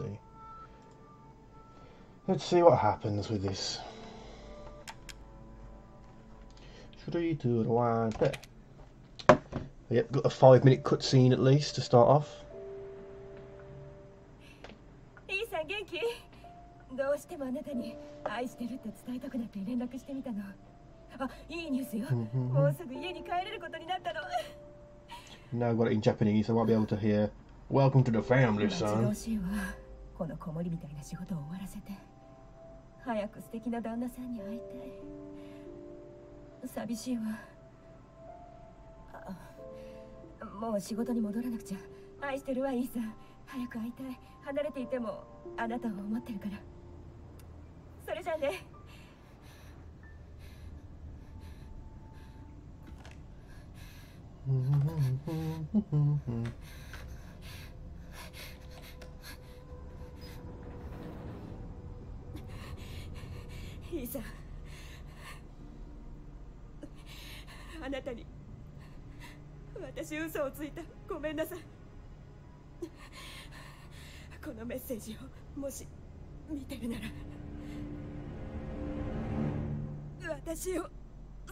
see. Let's see what happens with this. Three, two, one, there. Yep, got a five minute cutscene at least to start off. いいさん元気どうしてもあなたに愛してるって伝えたくなって連絡してみたのあいいニュースよもうすぐ家に帰れることになったの Now I've got it in Japanese, so I might be able to hear Welcome to the family, 待ち son. 遠しいわ この子守みたいな仕事を終わらせて早く素敵な旦那さんに会いたい。寂しいわ。もう仕事に戻らなくちゃ。愛してるわいいさん。早く会いたい。離れていてもあなたを思ってるから。それじゃあね。いいさあなたに私嘘をついた。ごめんなさい。このメッセージをもし見てるなら私を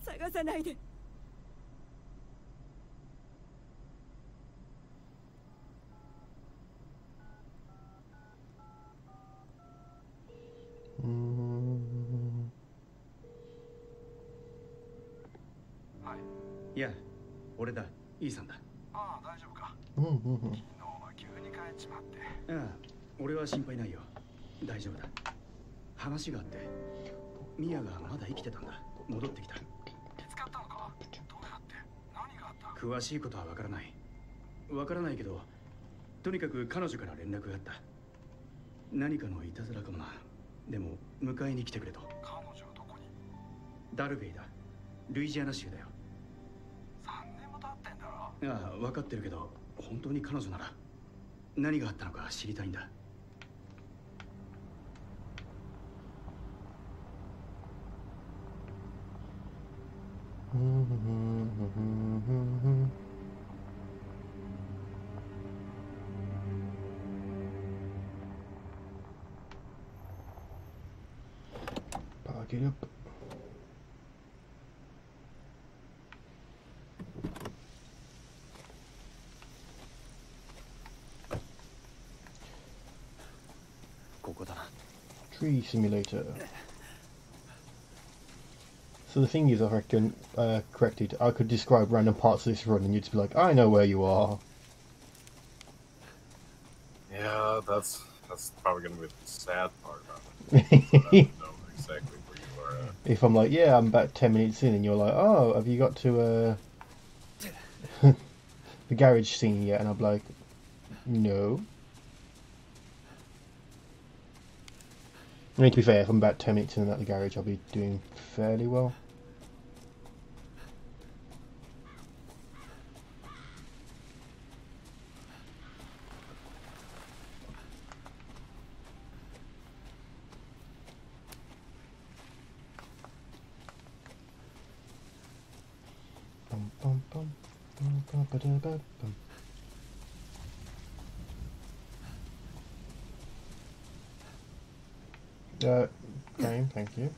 探さないで Mm. いや俺だ。イーさんだ。ああ大丈夫か。Mm-hmm. 昨日は急に帰っちまって。ああ俺は心配ないよ。大丈夫だ。話があってミヤがまだ生きてたんだ。戻ってきた。見つかったのか？どうやって？何があった？詳しいことはわからない。わからないけどとにかく彼女から連絡があった。何かのいたずらかもな。でも迎えに来てくれと。彼女はどこに？ダルベイだ。ルイジアナ州だよああ分かってるけど本当に彼女なら何があったのか知りたいんだ Park it up. Tree simulator. So the thing is, I reckon, uh, corrected, I could describe random parts of this run and you'd just be like, I know where you are. Yeah, that's that's probably gonna be the sad part about it. I don't know exactly where you are at. if I'm like, yeah, I'm about 10 minutes in, and you're like, oh, have you got to uh, the garage scene yet? And I'm like, no. I mean, to be fair, if I'm about 10 minutes in and at the garage, I'll be doing fairly well. Bum, bum, bum, bum, bum, ba-da, ba, bum. Uh, game, thank you.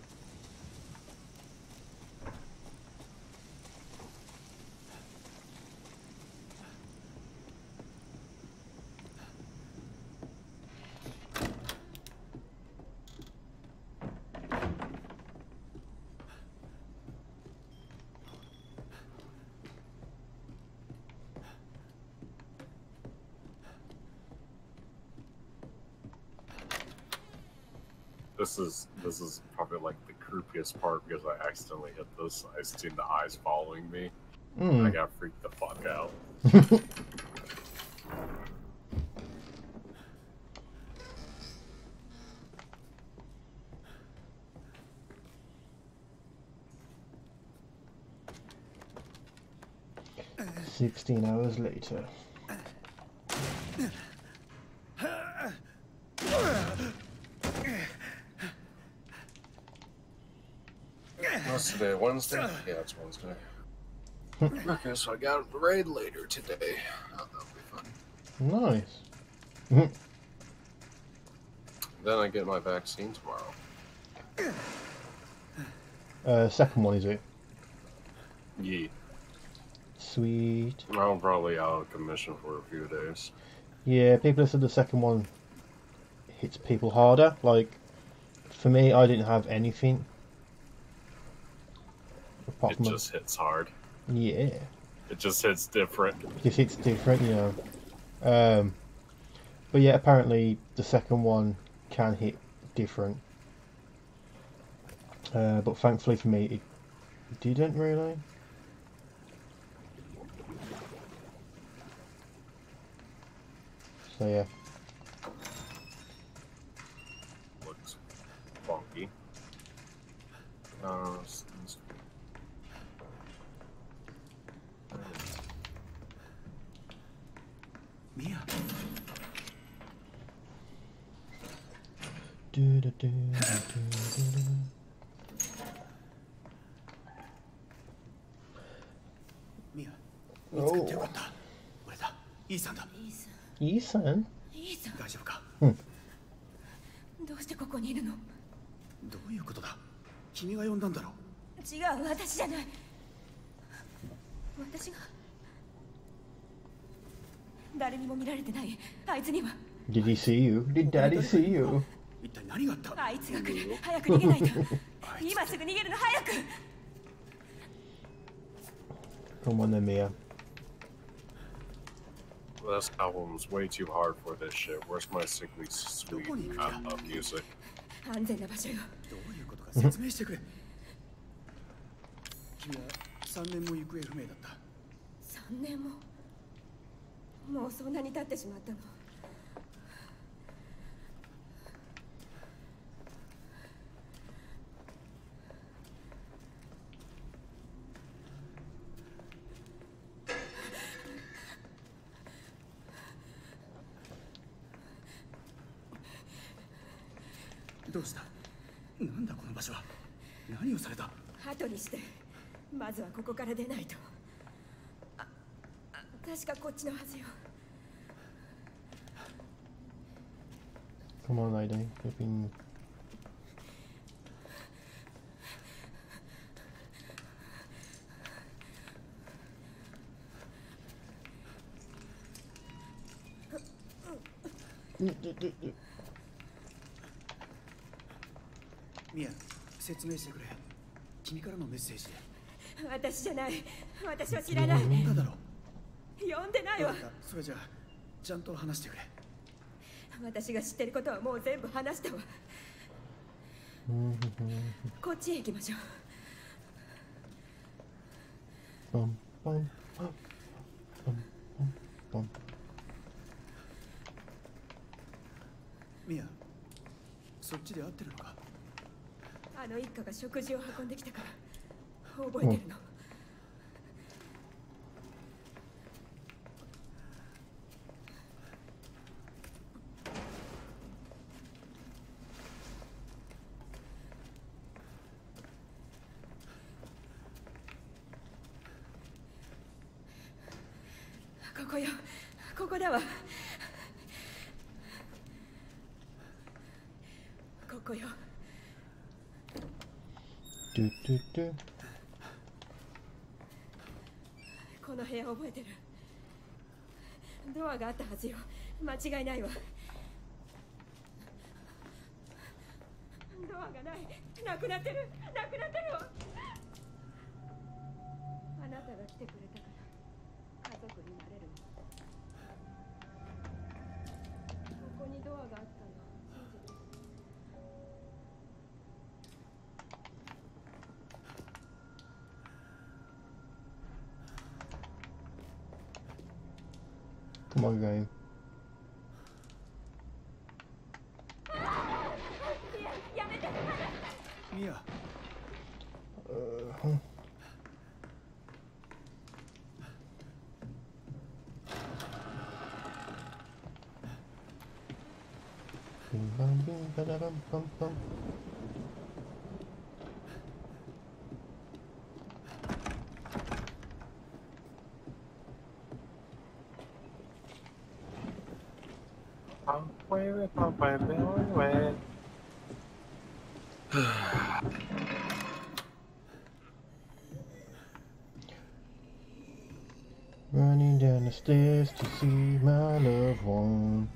This is this is probably like the creepiest part because I accidentally hit this. I seen the eyes following me. Mm. I got freaked the fuck out. Sixteen hours later. Today? Wednesday? Yeah, it's Wednesday. okay, so I got the raid later today. Oh, that'll be fun. Nice. Then I get my vaccine tomorrow. Uh, second one is it? Yeet. Sweet. I'm probably out of commission for a few days. Yeah, people have said the second one hits people harder. Like, for me, I didn't have anything. Apart It just hits hard. yeah, It just hits different. just hits different, you know. Um, but yeah, apparently the second one can hit different. Uh, but thankfully for me, it didn't really. So yeah. いいさ Ethan? いいさ大丈夫か？どうしてここにいるの？どういうことだ？君が呼んだんだろ違う私じゃない。私が誰にも見られてないあいつには。Did he see you? Did Daddy see you? 一体何があった？あいつが来る。早く逃げないと。今すぐ逃げるの早く Come on then, Mia. Well, this album's way too hard for this shit. Where's my sickly sweet uh, uh, music? ここから出ないと。ああ確かこっちのはずよ。Come on. Mm, 説明してくれ君からのメッセージ 私じゃない。私は知らない。呼んだだろ呼んでないわ。それじゃあちゃんと話してくれ。私が知ってることはもう全部話したわ。こっちへ行きましょう。Bum, bum, bum, bum, bum, bum. ミアそっちで合ってるのか？あの一家が食事を運んできたから覚えてるの、ここよここだわここよ Do, do, do. この部屋覚えてるドアがあったはずよ。間違いないわ。ドアがない。なくなってる。なくなってるわ。football game. Mia. Uh, huh. Bum, bum, bum, Running down the stairs to see my loved one.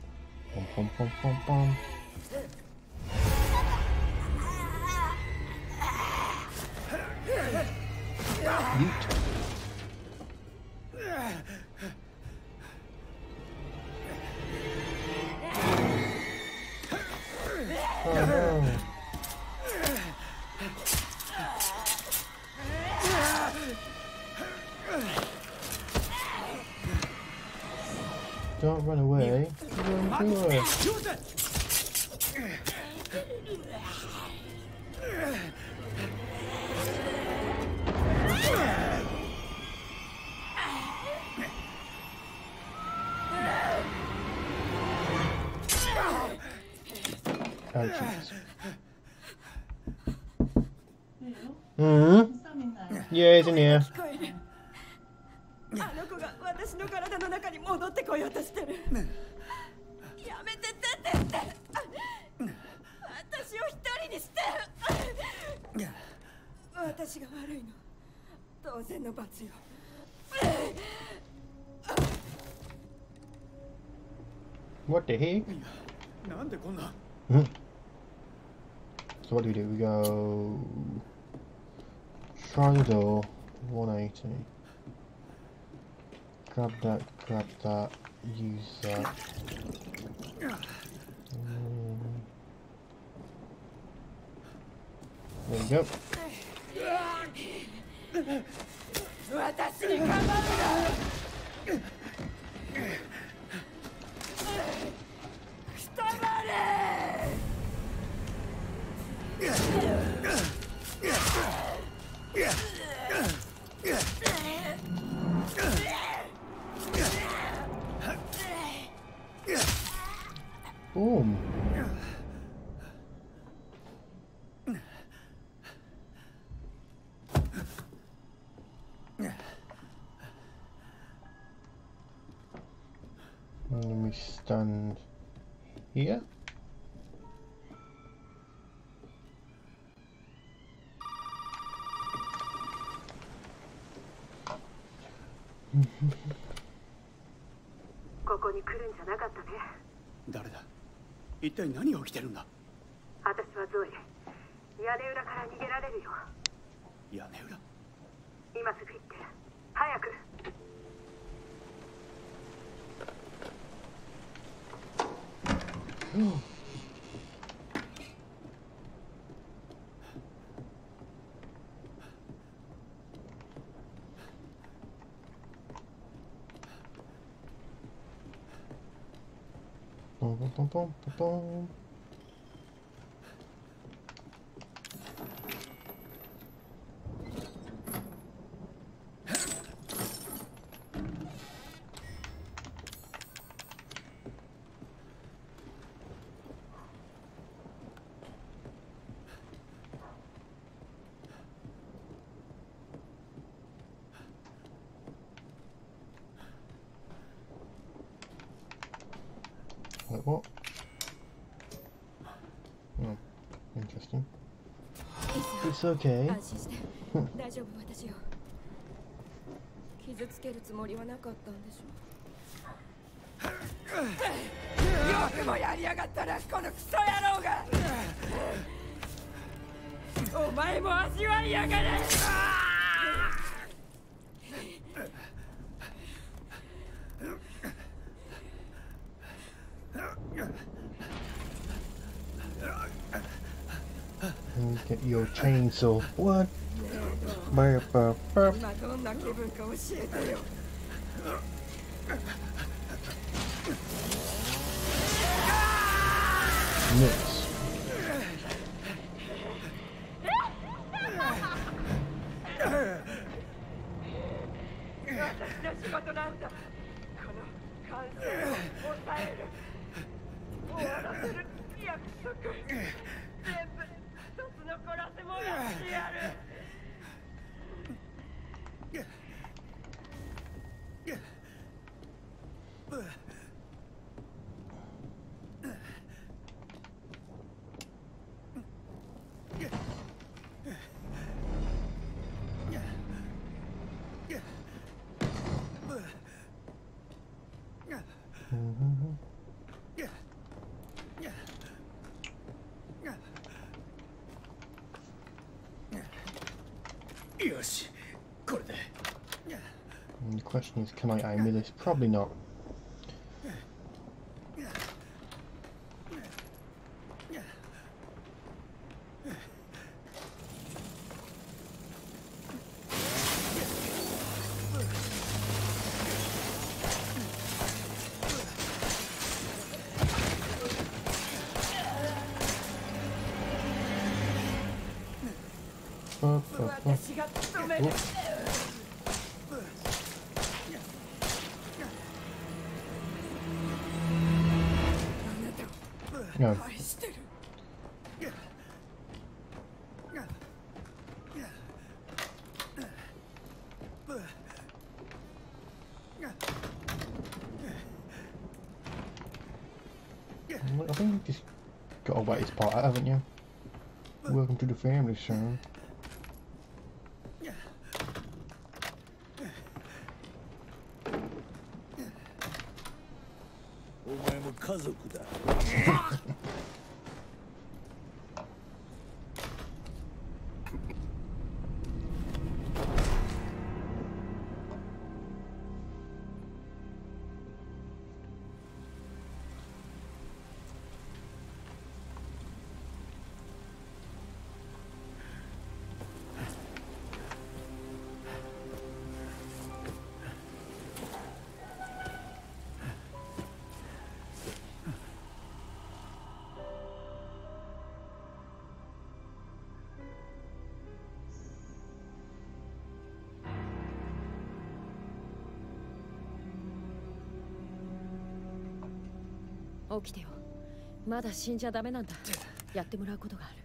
の体の中に戻ってこようとしてる。やめて出てって。私を一人にして私が悪いの。当然の罰よ。What the heck? なんでこんな。So what do we do? We go try the door, 180. Grab that, grab that, use that. There we go. 私 Boom. Let me stand here. 体何が起きてるんだ？私はゾエ屋根裏から逃げられるよ。屋根裏？今すぐ行って早く。Boom, boom, boom, boom, boom, It's okay. 安心して大丈夫私よ傷つけるつもりはなかったんでしょよくもやりやがったなこのクソ野郎がお前も味わいやがれ your chainsaw. What? Burp, burp, burp. 今どんな気分か教えてよ Nuts. Any questions? Can I aim with this? Probably not. Haven't you? Welcome to the family, son. 起きてよ。まだ死んじゃダメなんだ。やってもらうことがある。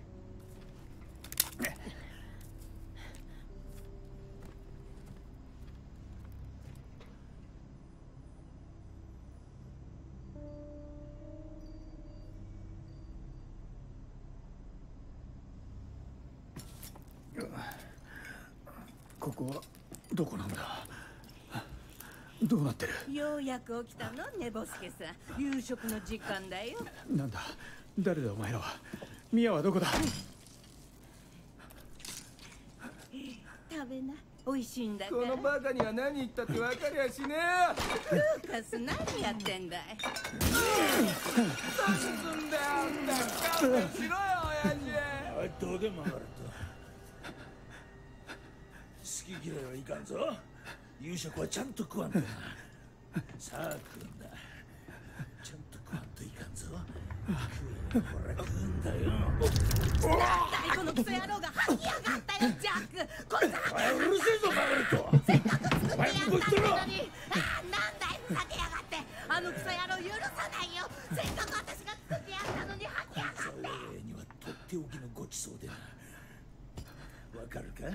うやく起きたの寝ぼすけさん。夕食の時間だよ。なんだ？誰だお前らは？ミヤはどこだ？食べな。美味しいんだから。このバカには何言ったって分かりゃしねルーカス何やってんだい？え何すんだよ。あんた勘弁しろよ親父。おいどげ曲がると。好き嫌いはいかんぞ。夕食はちゃんと食わんとなさあ食うんだちゃんと食わんといかんぞ食えほら食うんだよ大このクソ野郎が吐きやがったよジャックこいつはおうるせえぞ曲がるとせっかく作ってやったのにああなんだいふざけやがってあのクソ野郎許さないよ。せっかく私が作ってやったのに吐きやがって俺にはとっておきのごちそうでなわかるか？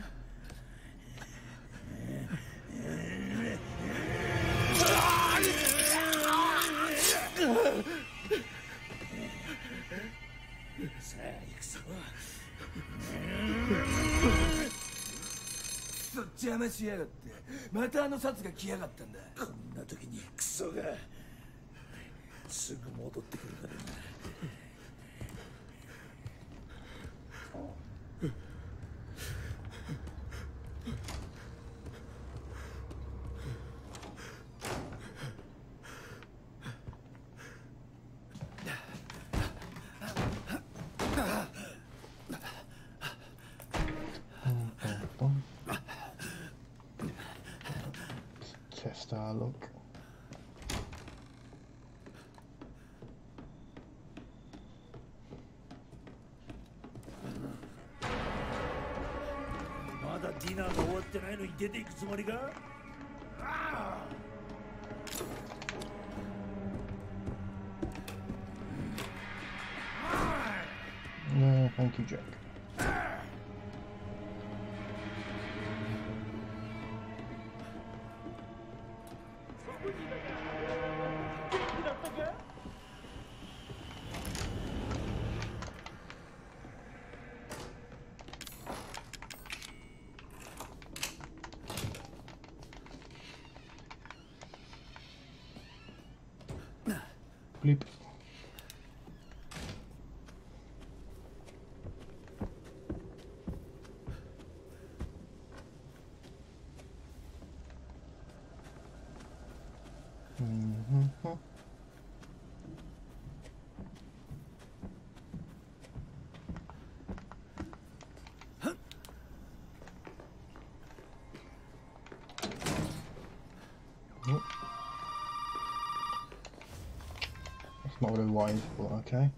さあ行くぞそっち邪魔しやがって。またあの札が来やがったんだ。こんな時にクソが。すぐ戻ってくるからな Bum, bum. Test our luck. まだディナーが終わってないのに出ていくつもりか？Not I wanted, but okay.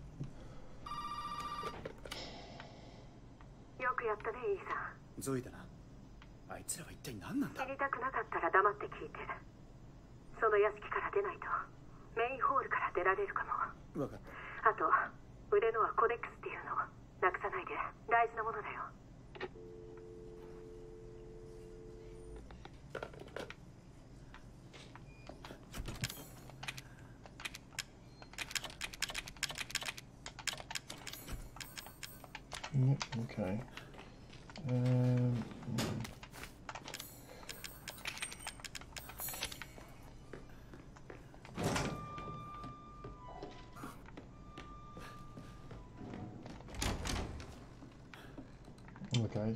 よくやったねイーサン。ゾイだな。あいつらは一体何なんだ？知りたくなかったら黙って聞いて。その屋敷から出ないとメインホールから出られるかも。分かったあと腕のはコデックスっていうのなくさないで大事なものだよ Yep, okay. Um, okay, so that's interesting. おいおいおんおい頼む助けてくれちょっと落ち着いてあんたここの人間なのかつまりこの家に住んで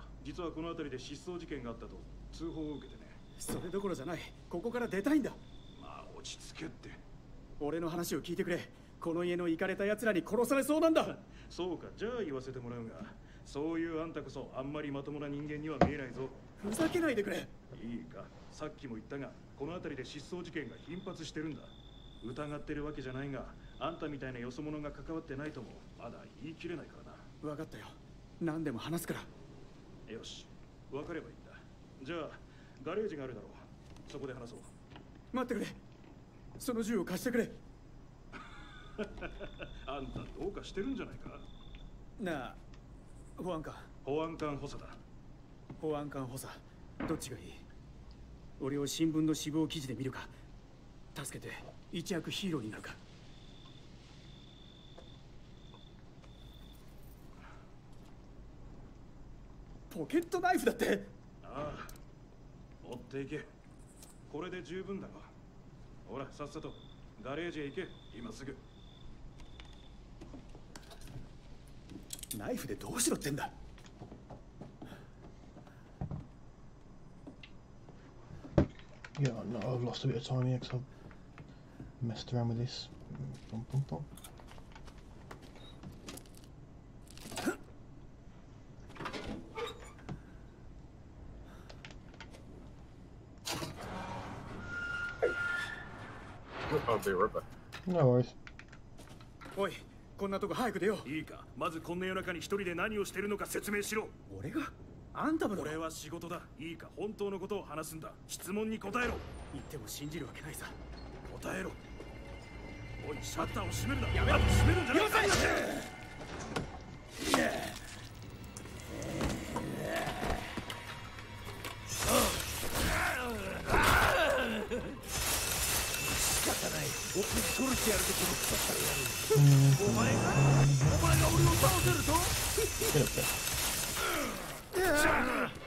実はこの辺りで失踪事件があったと通報を受けてね。それどころじゃない。ここから出たいんだ。まあ落ち着けって。俺の話を聞いてくれ。この家の行かれた奴らに殺されそうなんだ。そうか。じゃあ言わせてもらうが。そういうあんたこそあんまりまともな人間には見えないぞ。ふざけないでくれ。いいか。さっきも言ったがこの辺りで失踪事件が頻発してるんだ。疑ってるわけじゃないがあんたみたいなよそ者が関わってないともまだ言い切れないからな。分かったよ。何でも話すからよし分かればいいんだ。じゃあガレージがあるだろう。そこで話そう。待ってくれ。その銃を貸してくれ。あんたどうかしてるんじゃないか。なあ保安官。保安官補佐だ。保安官補佐どっちがいい？俺を新聞の死亡記事で見るか。助けて一躍ヒーローになるかポケットナイフだってああ持っていけこれで十分だろほらさっさとガレージへ行け今すぐナイフでどうしろってんだ Yeah, no, I've lost a bit of time here because I've messed around with this. Bum, bum, bum. Right back. No worries. おいこんなとこ早く出よう。いいか。まずこんな夜中に一人で何をしてるのか説明しろ。俺が？あんたも俺は仕事だ。いいか。本当のことを話すんだ。質問に答えろ。言っても信じるわけないさ。答えろ。おいシャッターを閉めるな。やめろ！閉めるんじゃない方ないお殺してやるとこのお前がお前が俺を倒せると Get up there. さっさと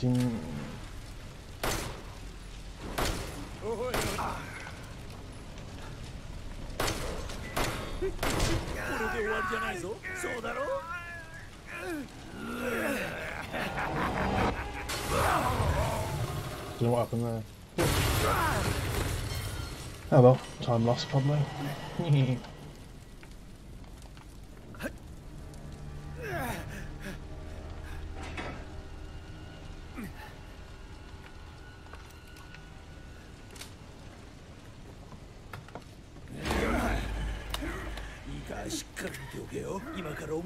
心。Don't know what happened there. Oh well, time lost probably.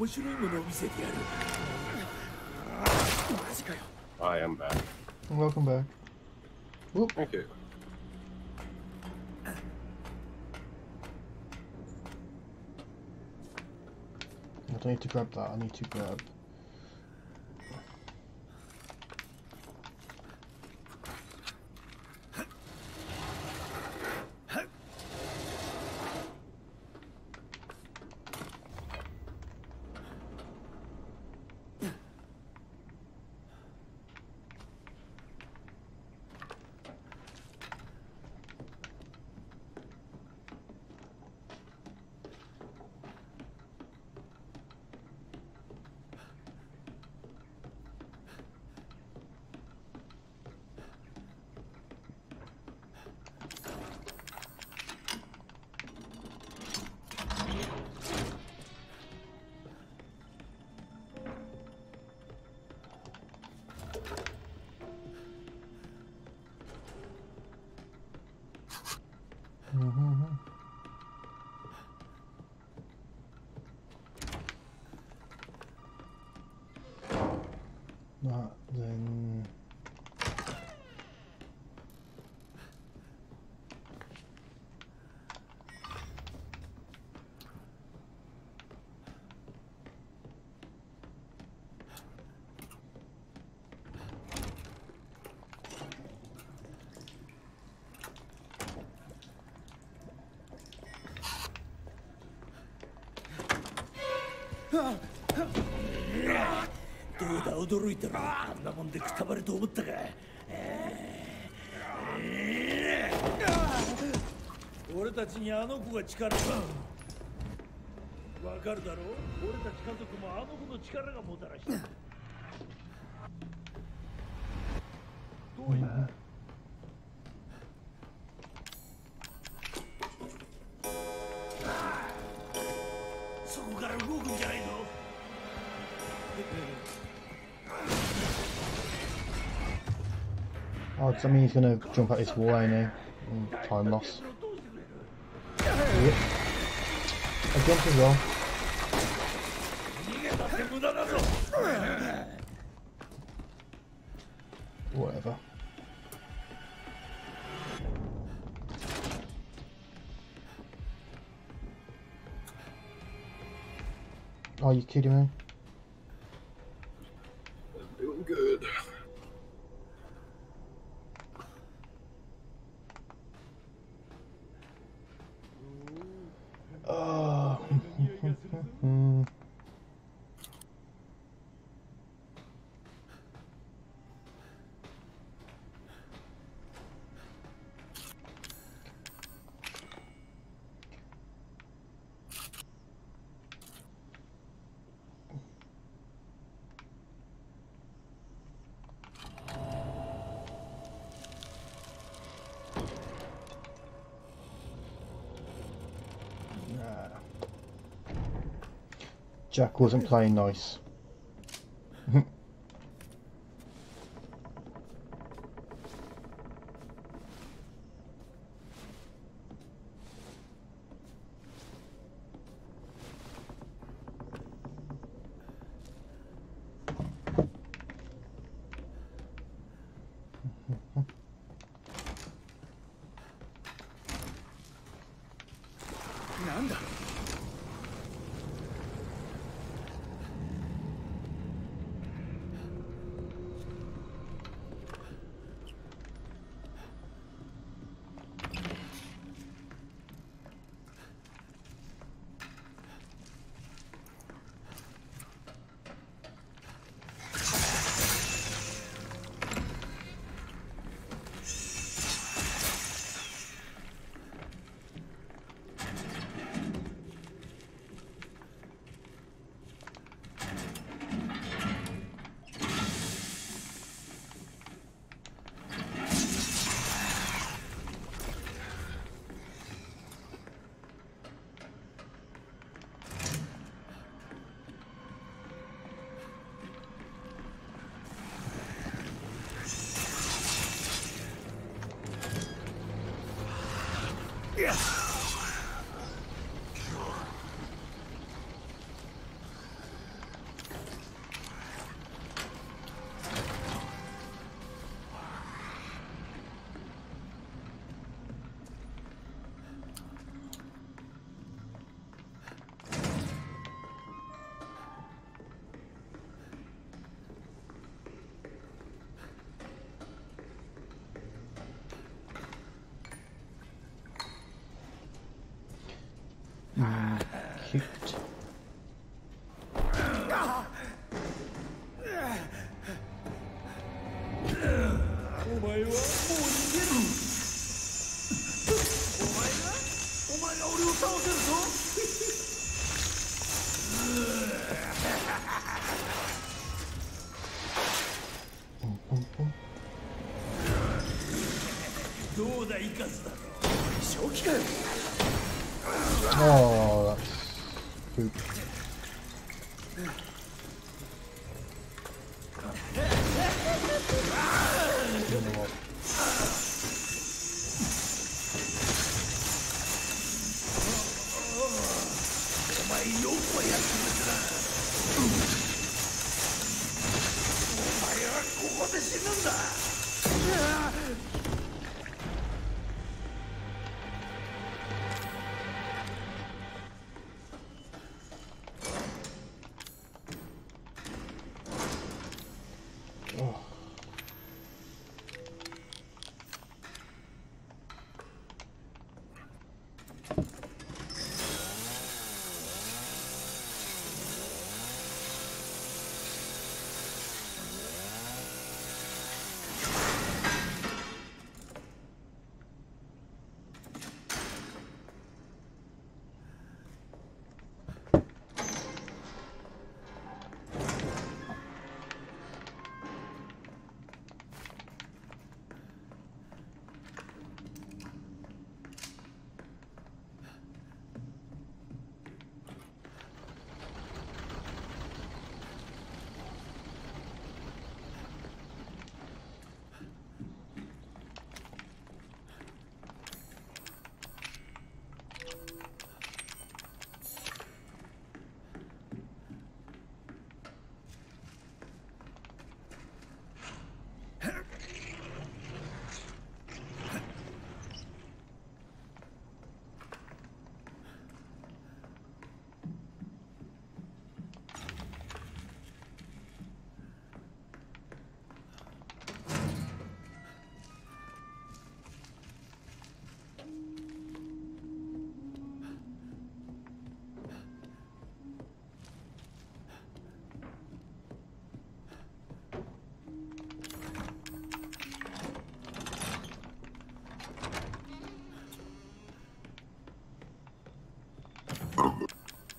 面白いものを見せてやる。マジかよ。I am back. Welcome back. Whoop. Thank you. I don't need to grab that. I need to grab. どうだ驚いたろあんなもんでくたばると思ったか？俺たちにあの子が力がわかるだろ？う俺たち家族もあの子の力がもたらした。Does that mean he's going to jump out this wall, anyway? time loss. Yep. I jumped as well. Whatever. Are you kidding me? Jack wasn't playing nice. Yes. Cute.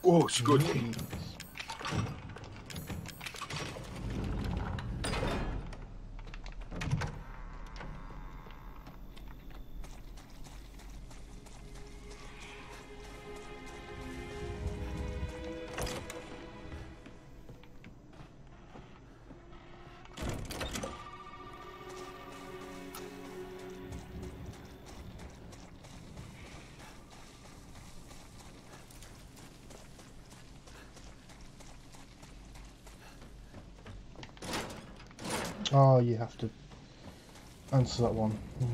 Oh, she good. You have to answer that one. Yay.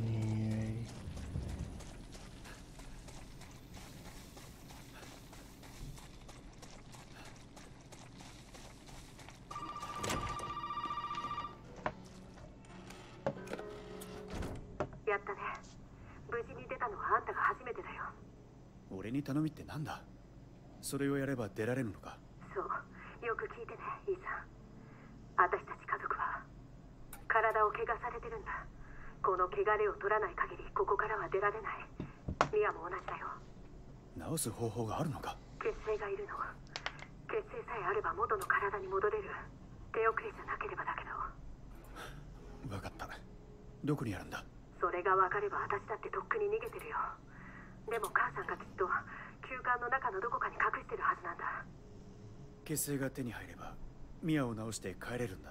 やったね無事に出たのはあんたが初めてだよ俺に頼みってなんだ？それをやれば出られるのかそうよく聞いてねイーサン私たち家族は体を怪我されてるんだこの汚れを取らない限りここからは出られない。ミアも同じだよ。治す方法があるのか？血清がいるの。血清さえあれば元の体に戻れる。手遅れじゃなければだけど。分かった。どこにあるんだ？それが分かれば私だってとっくに逃げてるよ。でも母さんがきっと休館の中のどこかに隠してるはずなんだ。血清が手に入ればミアを治して帰れるんだ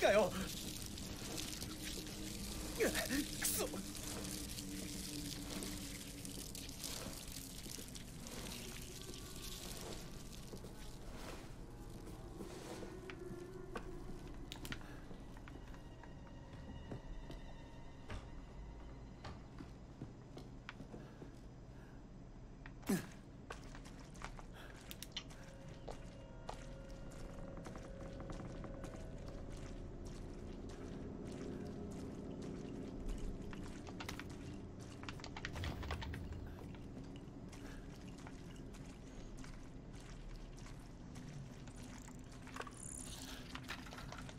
かよ。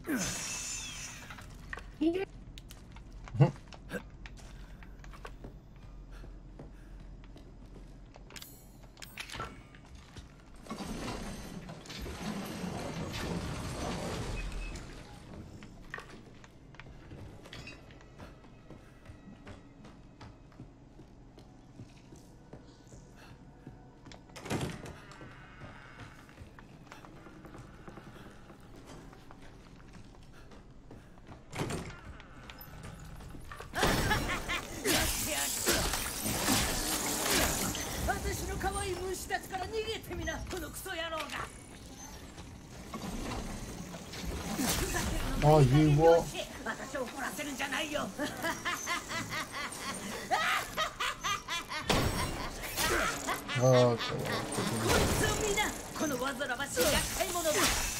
Ugh. たちから逃げてみなこのクソ野郎が。ふざけるのもいい加減に Oh, you し私を怒らせるんじゃないよ。ああ、こいつを見なこの煩わしい厄介者だ「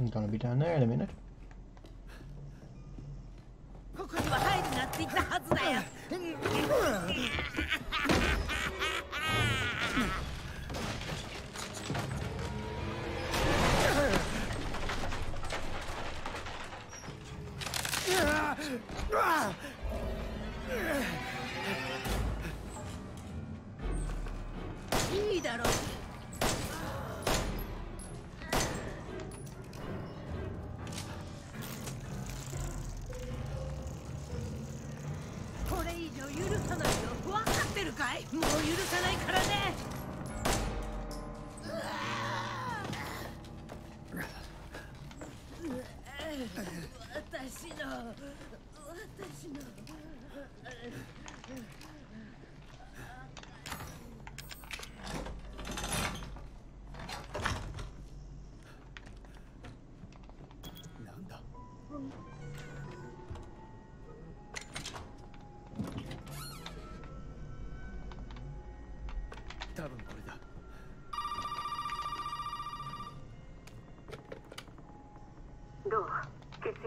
I'm gonna be down there in a minute.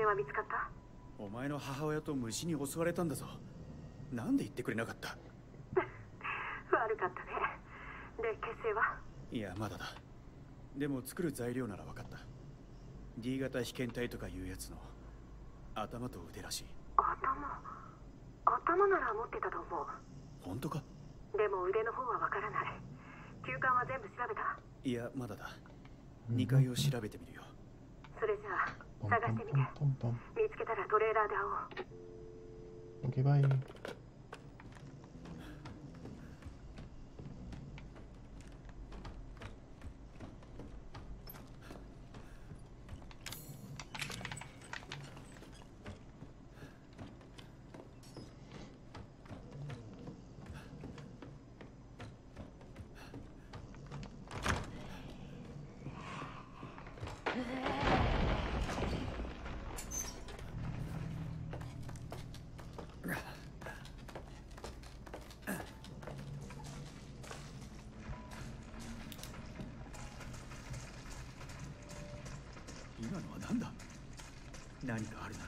血清は見つかった？お前の母親と虫に襲われたんだぞ。なんで言ってくれなかった？悪かったね。で血清は？いやまだだ。でも作る材料なら分かった。D 型被験体とかいうやつの頭と腕らしい。頭？頭なら持ってたと思う。本当か？でも腕の方はわからない。休館は全部調べた？いやまだだ。2階を調べてみるよそれじゃあ Bum, 探してみて.見つけたらトレーラーで会おう.今のは何だ何かあるな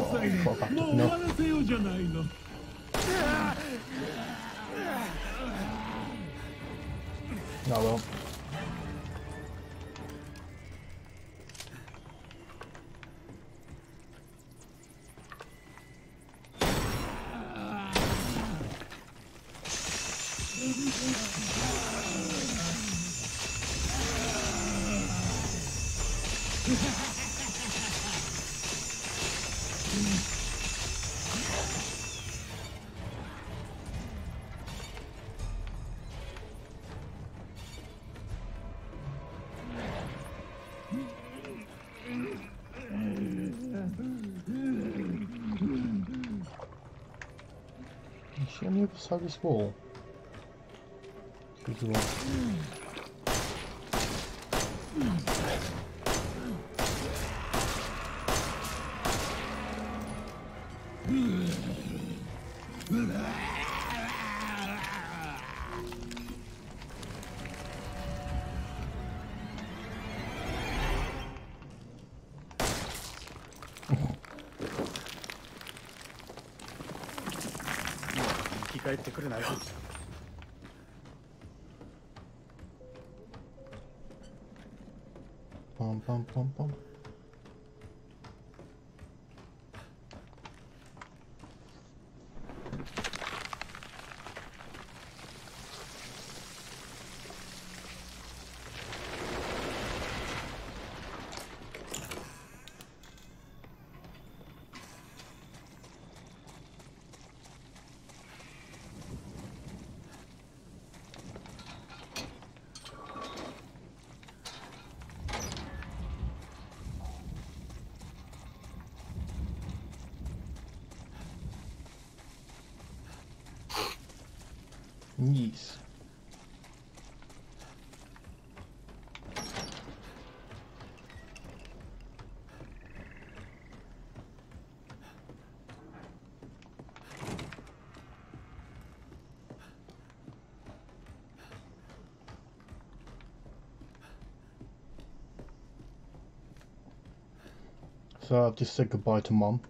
もう終わらせようじゃないの silnie wysadzić słową. Zło. Mm. So I've just said goodbye to mom.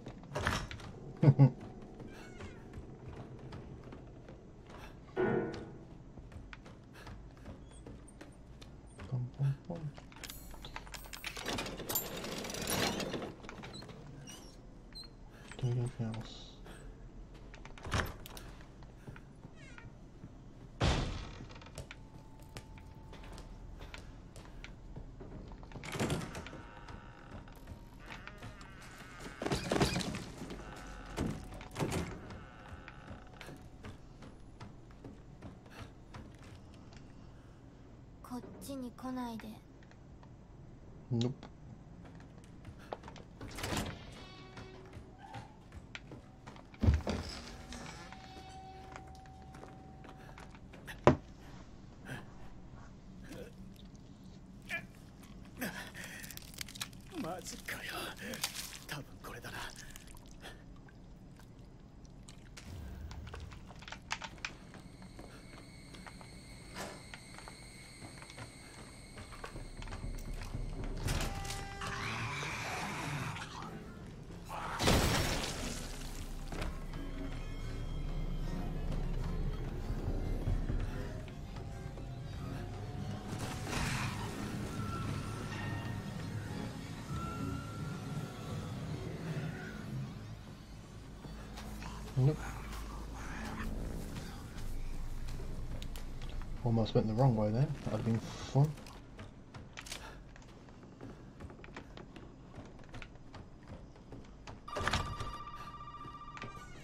Almost went the wrong way then. That'd have been fun.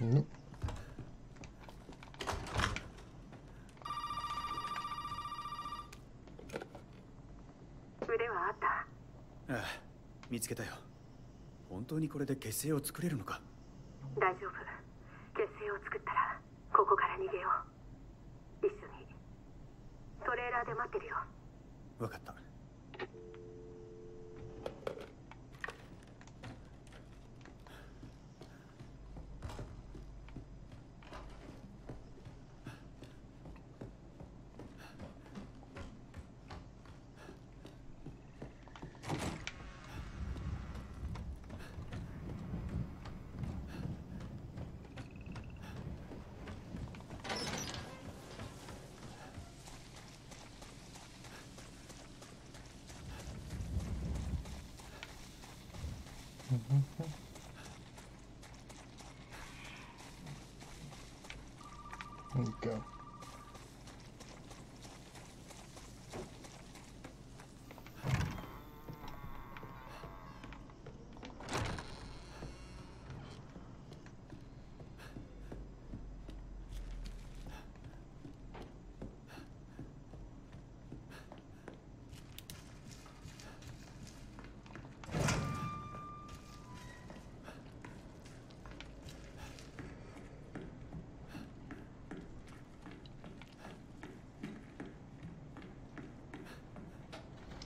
Nope. 腕はあったああ見つけたよ本当にこれで結成を作れるのか大丈夫を作ったらここから逃げよう。一緒にトレーラーで待ってるよ。分かった。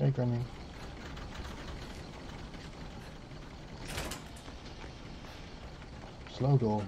Fake running. Slow door.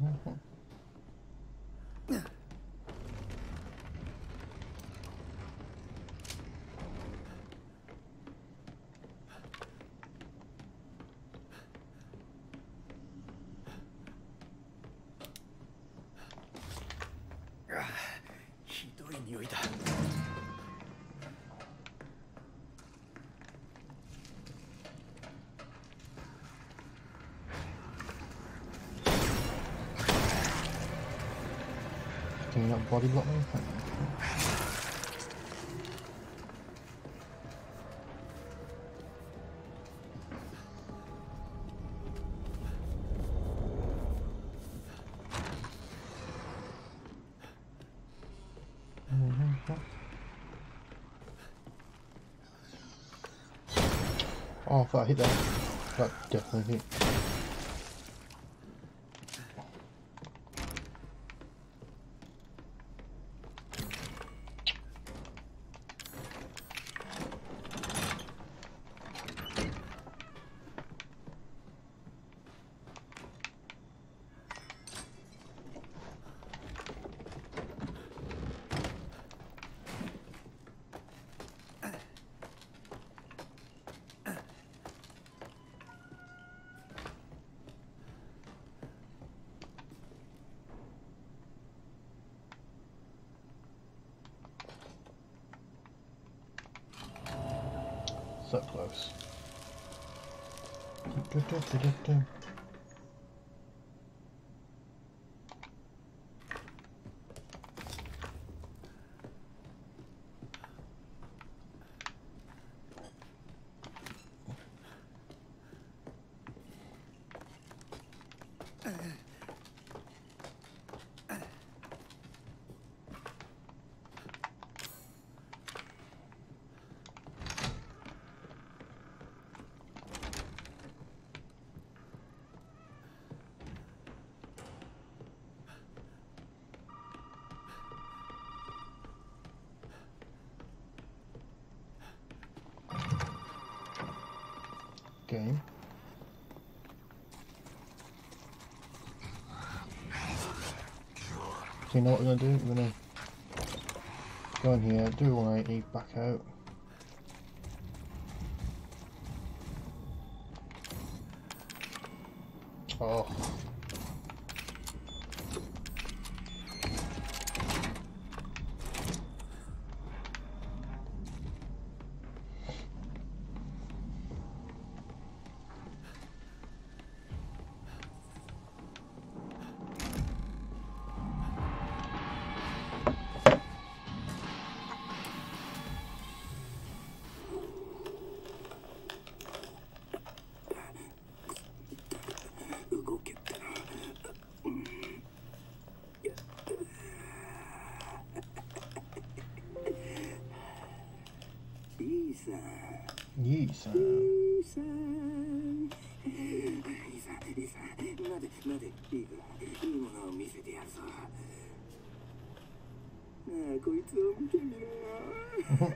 mm-hmm. you not body block me? Oh, if I hit that, that definitely hit. game. So you know what we're going to do? We're going to go in here, do 180, back out. 怎么了 Kun.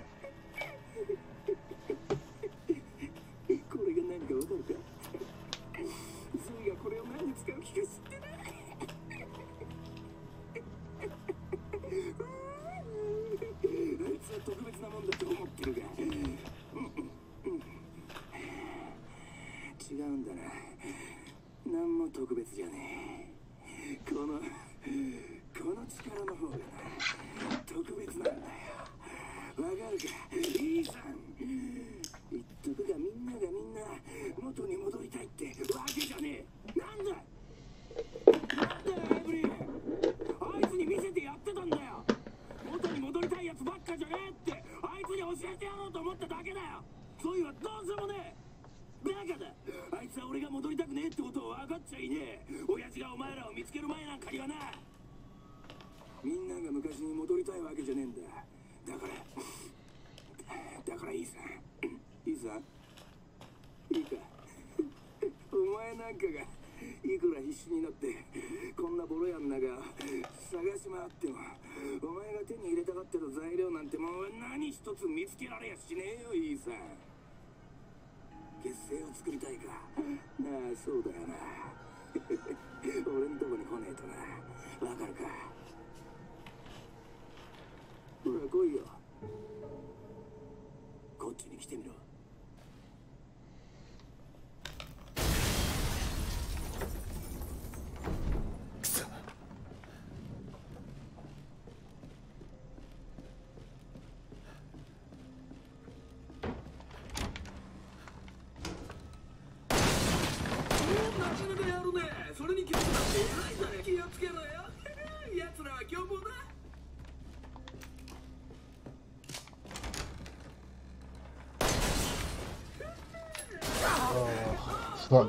そうだよな。俺んとこに来ねえとな。わかるか。ほら来いよ。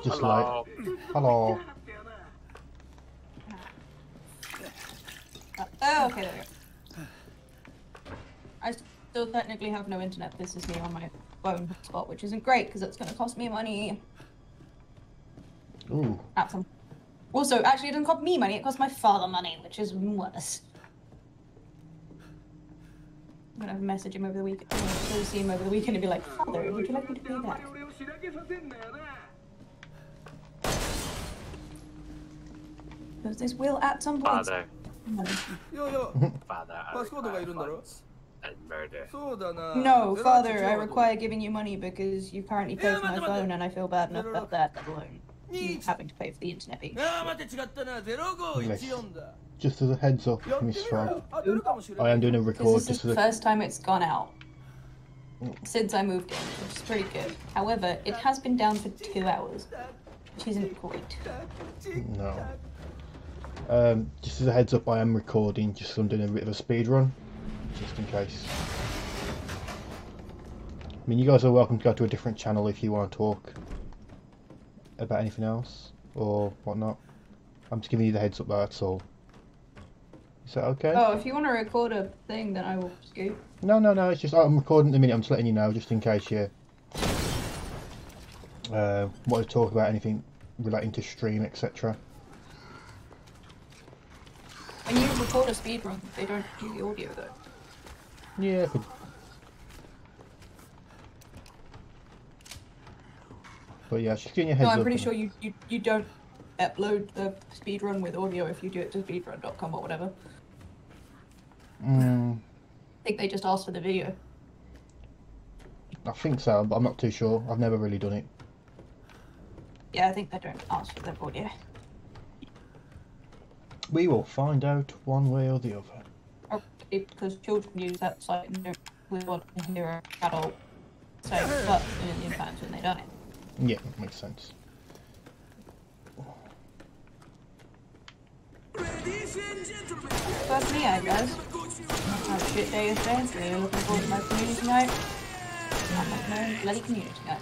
Just Hello. like, hello. Uh, oh, okay, there we go. I still technically have no internet. This is me on my phone spot, which isn't great because it's going to cost me money. Ooh, At some. Also, actually, it doesn't cost me money. It costs my father money, which is worse. I'm gonna message him over the weekend. I'm gonna go see him over the weekend and be like, Father, would you like me to pay that? because this will at some point. Father. yo, yo. Father, I require and murder. No, father, I require giving you money because you currently paid for my phone and I feel bad enough about that alone. You having to pay for the internet Just as a heads up, Miss I am doing a record. This is just the first time it's gone out mm. since I moved in, which is pretty good. However, it has been down for two hours, which isn't great. No. Um, just as a heads up, I am recording. Just I'm doing a bit of a speed run, just in case. I mean, you guys are welcome to go to a different channel if you want to talk about anything else or whatnot. I'm just giving you the heads up. That's all. Is that okay? Oh, if you want to record a thing, then I will scoot. No, no, no. It's just I'm recording at the minute. I'm just letting you know, just in case you uh, want to talk about anything relating to stream, etc. When you record a speed run, they don't do the audio though. Yeah. Could- But yeah, just getting your heads No. I'm pretty sure you, you, you don't upload the speedrun with audio if you do it to speedrun.com or whatever. Mm, I think they just ask for the video. I think so, but I'm not too sure. I've never really done it. Yeah, I think they don't ask for the audio. We will find out one way or the other. Or because children use that site and don't really want to hear an adult say but million times when they don't. Yeah, makes sense. That's me, I guess. Had a shit day yesterday, so really looking forward to my community night. I'm not no bloody community night.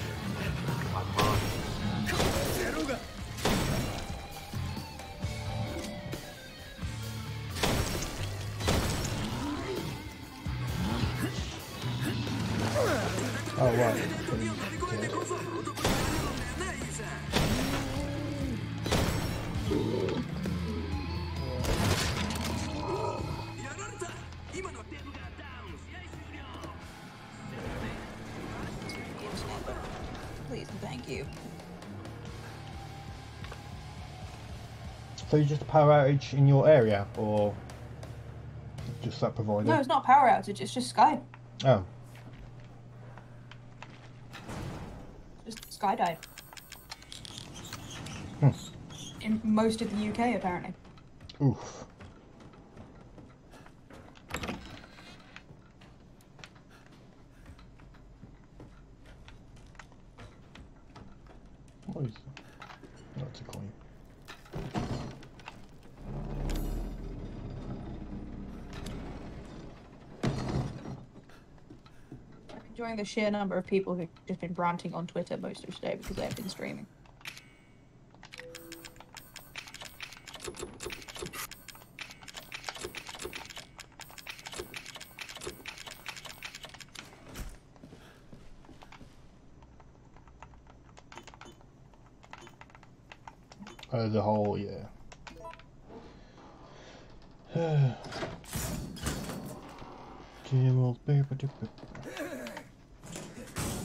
So you just a power outage in your area, or just that provider? No, it's not a power outage, it's just Sky. Oh, Just Sky died. Hmm. In most of the UK, apparently. oof. I'm the sheer number of people who've just been ranting on Twitter most of today because they've been streaming. Oh, the whole, yeah.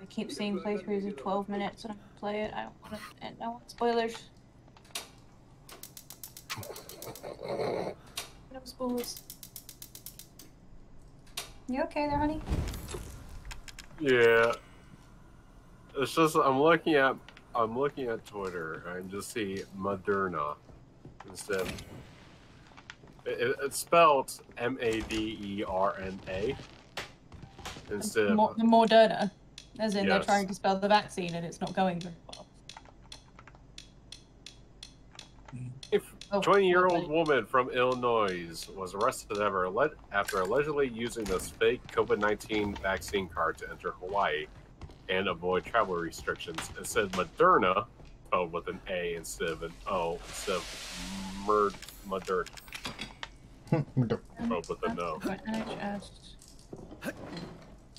I keep seeing playthroughs of 12 minutes and I play it. I don't want to. I don't want spoilers. No spoilers. You okay there, honey? Yeah. It's just I'm looking at I'm looking at Twitter and just see Moderna instead. It, it, it's spelled M A D E R N A instead of Mo- the Moderna. As in, they're trying to spell the vaccine and it's not going very well. Hmm. If Oh, 20 year old okay. woman from Illinois was arrested ever after allegedly using this fake COVID 19 vaccine card to enter Hawaii and avoid travel restrictions. It said Moderna, spelled with an A instead of an O, instead of Merd- Moderna, spelled with a no.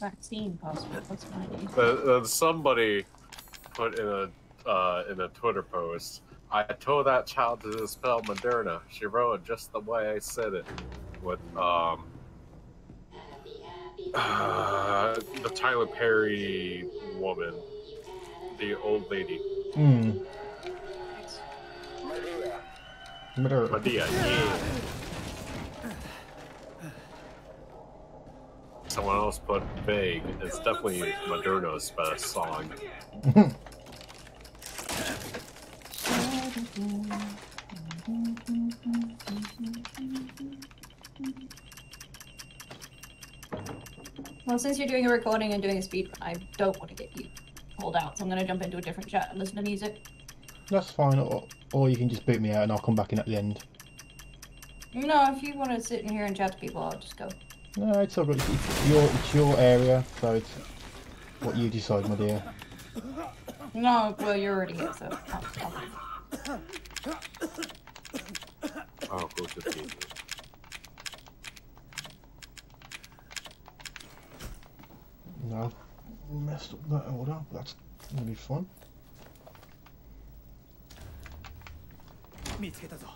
Right, NHS. Vaccine passport. What's my name? Uh, uh, somebody put in a uh, in a Twitter post. I told that child to spell Moderna. She wrote it just the way I said it, with um uh, the Tyler Perry woman, the old lady, Hmm. Madeira. Medea. Yeah. Someone else put vague. It's definitely Moderna's best song. Well, since you're doing a recording and doing a speed, I don't want to get you pulled out, so I'm gonna jump into a different chat and listen to music. That's fine, or, or you can just boot me out and I'll come back in at the end. No, if you want to sit in here and chat to people, I'll just go. No, it's all good. It's, it's your it's your area, so it's what you decide, my dear. No, well, you're already here, so I'll, I'll Oh, go to the game. No, I've messed up that order. but That's gonna be fun. 見つけたぞ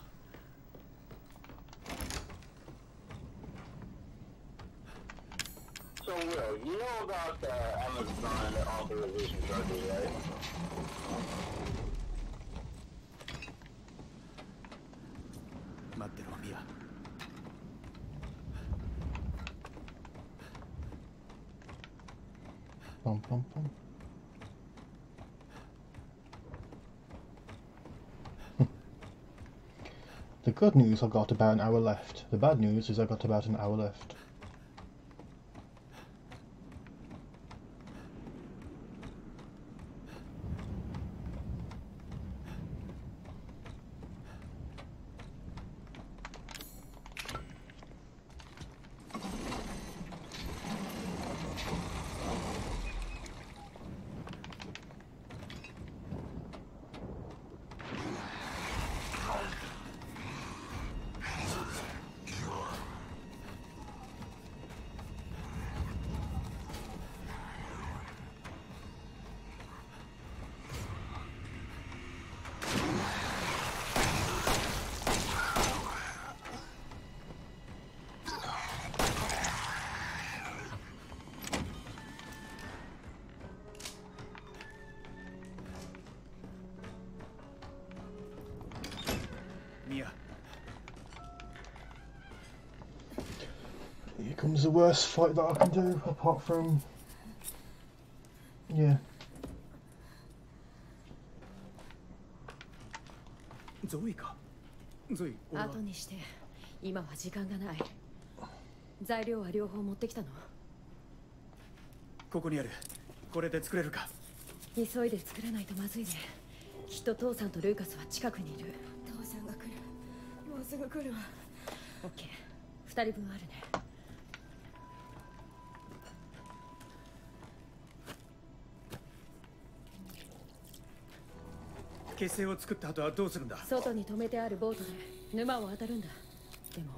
so Will, you know about the Amazon authorization charges, right? Mattero, amiga. Pum pum pum. the good news I've got about an hour left. The bad news is I've got about an hour left. The worst fight that I can do, apart from. Yeah. ゾイかゾイ俺は後にして今は時間がない材料は両方持ってきたのここにあるこれで作れるか急いで作らないとまずいねきっと父さんとルーカスは近くにいる父さんが来るもうすぐ来るわオッケー二人分あるね結成を作った後はどうするんだ？外に止めてあるボートで沼を渡るんだ。でも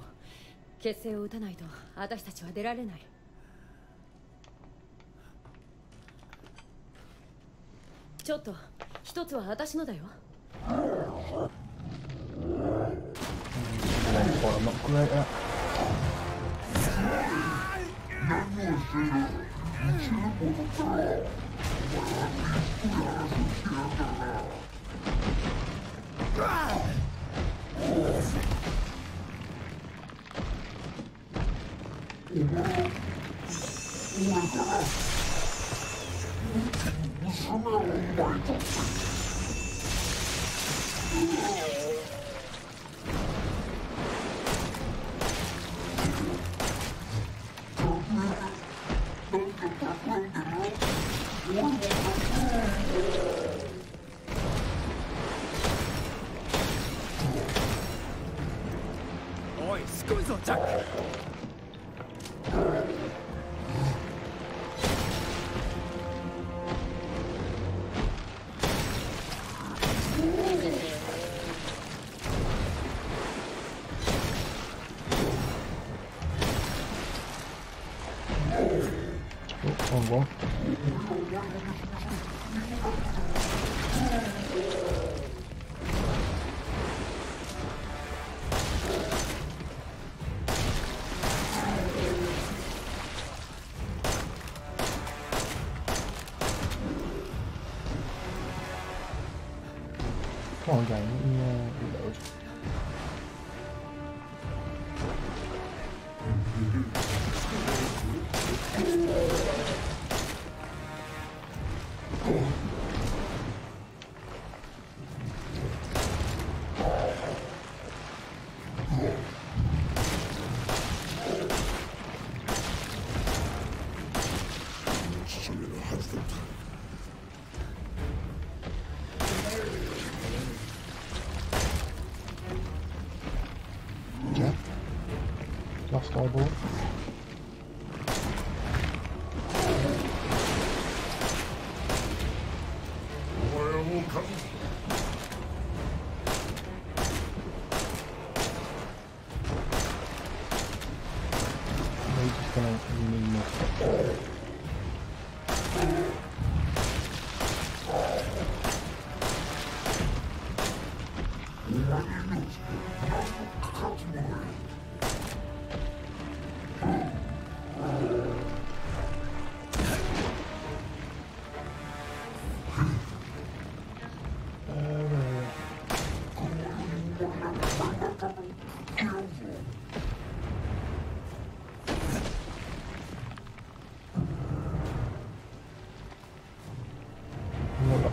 結成を打たないと私たちは出られない。ちょっと一つは私のだよ。Oh, my God. 同原因。corbeau.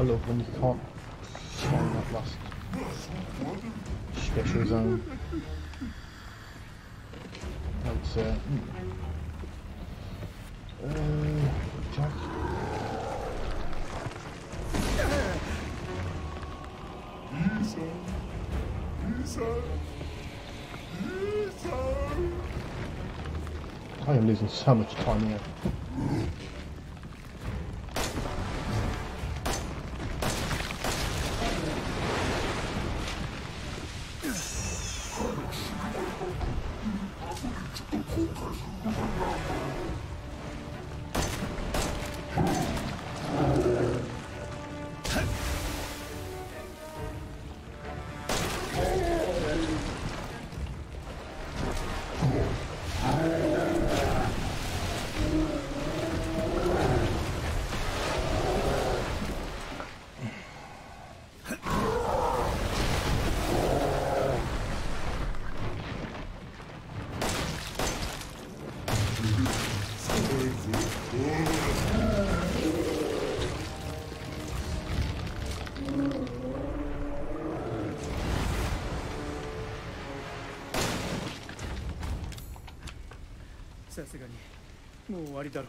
love when you can't find that last special zone. That's uh, hmm. uh, Jack. I am losing so much time here. 終わりだ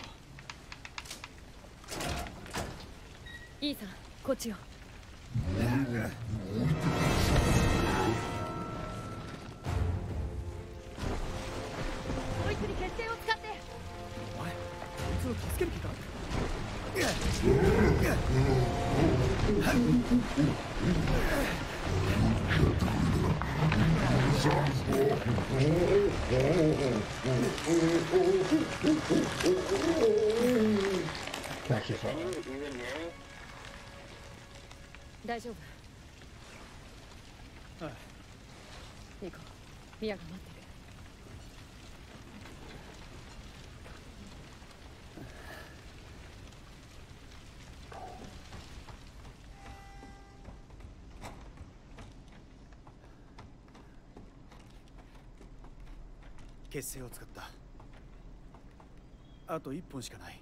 結成を使った。あと1本しかない。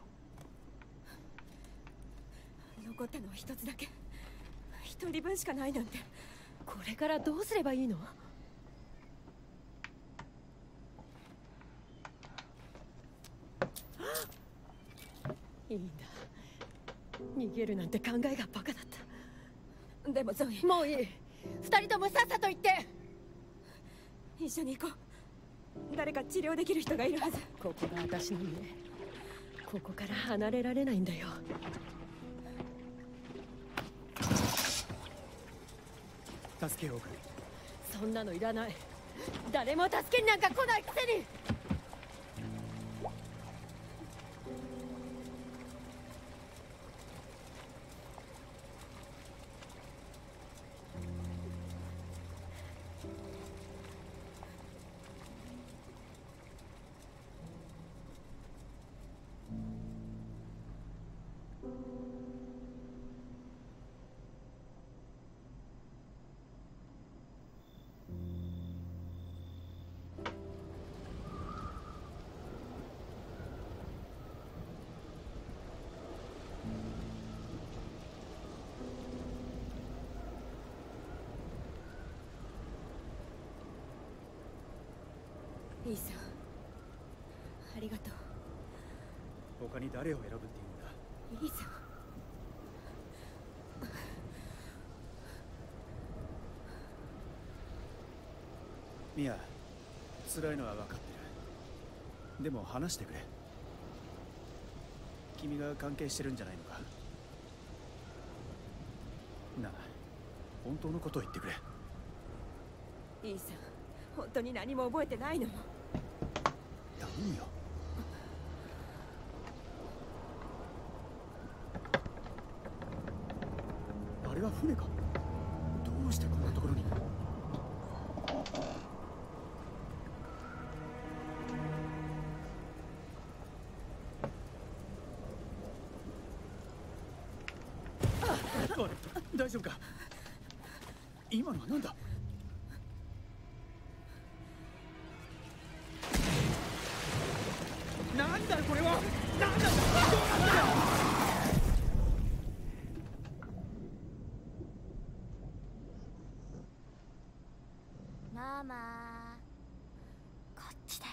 残ったのは1つだけ。1人分しかないなんて。これからどうすればいいの？いいんだ。逃げるなんて考えがバカだった。でもゾイもういい。2人ともさっさと行って。一緒に行こう。誰か治療できる人がいるはず。ここが私の家。ここから離れられないんだよ。助けを送るそんなのいらない。誰も助けになんか来ないくせにいいさありがとう。他に誰を選ぶって言うんだ？いいさミヤ辛いのは分かってる。でも話してくれ。君が関係してるんじゃないのか？なあ本当のことを言ってくれ。いいさ本当に何も覚えてないの頼むよ。あれは船か？どうしてこんなところに？あれ大丈夫か？今のは何だなんだよこれはなんだどうなんだよママこっちだよ